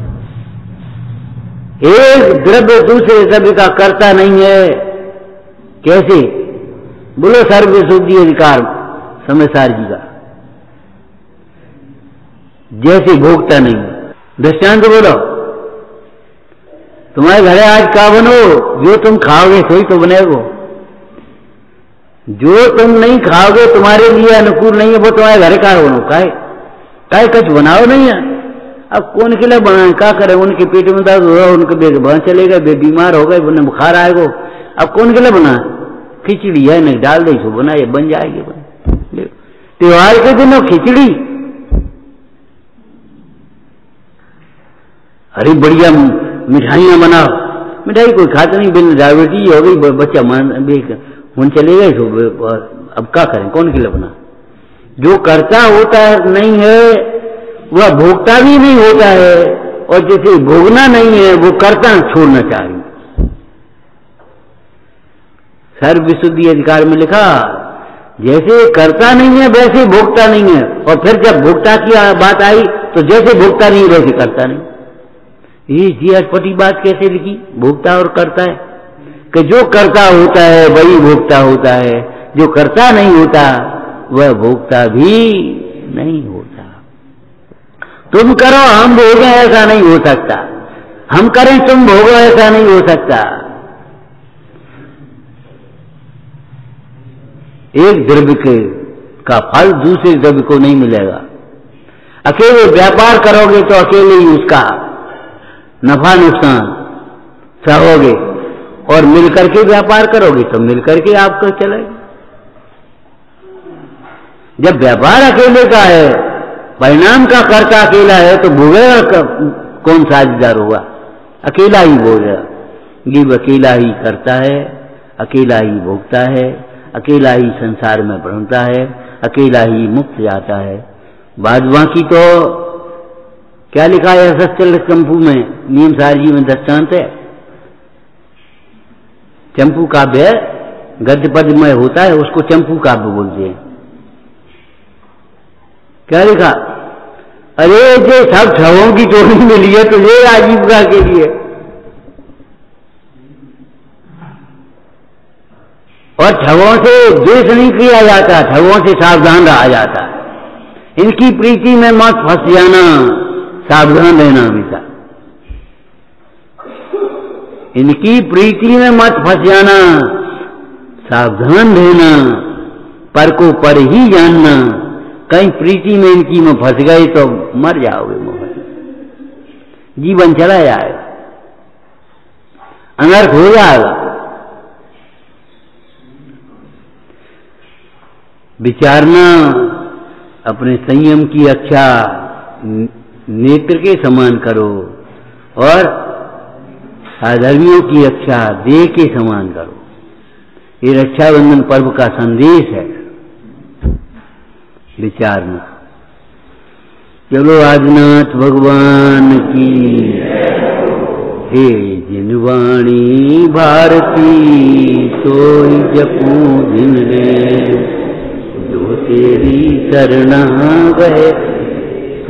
एक द्रव्य दूसरे द्रव्य का करता नहीं है। कैसे? बोलो सर्व शुद्धि अधिकार समयसार जी का जैसे भोगता नहीं। दृष्टांत बोलो। तुम्हारे घरे आज का बनो? जो तुम खाओगे सोई तो बनेगो। जो तुम नहीं खाओगे, तुम्हारे लिए अनुकूल नहीं है, वो तुम्हारे घरे का बनो। काय? काय कुछ बनाओ नहीं है? अब कौन के लिए बनाए? क्या करे? उनके पेट में दर्द हो रहा उनके वहाँ चले गए बे बीमार हो गए उन्हें बुखार आएगो अब कौन के लिए बना खिचड़ी है नहीं, डाल दे सो बना ये बन जाएगी, बन। त्योहार के दिनों खिचड़ी। अरे बढ़िया मिठाइयाँ बनाओ। मिठाई कोई खाता नहीं, बिन डायबिटीज़ हो गई बच्चा मान मन चले गए सो अब क्या करें, कौन लिए बना? जो करता होता नहीं है, वह भोगता भी नहीं होता है, और जैसे भोगना नहीं है, वो करता छोड़ना चाहिए सर्व विशुद्धि अधिकार में लिखा, जैसे करता नहीं है, वैसे भोगता नहीं है। और फिर जब भोगता की बात आई तो जैसे भोगता नहीं, वैसे करता नहीं। ये बात कैसे लिखी? भोगता और करता है। कि जो करता होता है, वही भोगता होता है। जो करता नहीं होता, वह भोगता भी नहीं होता। तुम करो, हम भोगे ऐसा नहीं हो सकता। हम करें, तुम भोगो, ऐसा नहीं हो सकता। एक द्रव्य के का फल दूसरे द्रव्य को नहीं मिलेगा। अकेले व्यापार करोगे तो अकेले ही उसका नफा नुकसान सहोगे और मिलकर के व्यापार करोगे तो मिलकर के आपको चलेगा। जब व्यापार अकेले का है, परिणाम का कर्ता अकेला है तो भोगेगा कौन साझेदार हुआ? अकेला ही भोगेगा जीव अकेला ही करता है, अकेला ही भोगता है, अकेला ही संसार में भ्रमता है, अकेला ही मुक्त जाता है। बाद बाकी तो क्या लिखा है? सचल चंपू में? नियम सारजी में दृष्टांत है। चंपू काव्य गद्य पद में होता है, उसको चंपू काव्य बोलते हैं। क्या लिखा? अरे जो सब छवों की टोली मिली तो तुझे आजीविका के लिए। और छवों से द्वेष नहीं किया जाता, छवों से सावधान रहा जाता। इनकी प्रीति में मत फंस जाना। सावधान रहना हमेशा इनकी प्रीति में मत फंस जाना। सावधान रहना। पर को पर ही जानना। कहीं प्रीति में इनकी में फंस गए तो मर जाओगे मोहन। जीवन चला जाएगा। अनर्थ हो जाएगा। विचारना अपने संयम की रक्षा नेत्र के समान करो और अधर्मियों की रक्षा देह के समान करो। ये रक्षाबंधन पर्व का संदेश है। विचारना चलो आदिनाथ भगवान की। हे जिनवाणी भारती, सोई जपू जिन जो तेरी शरणा गए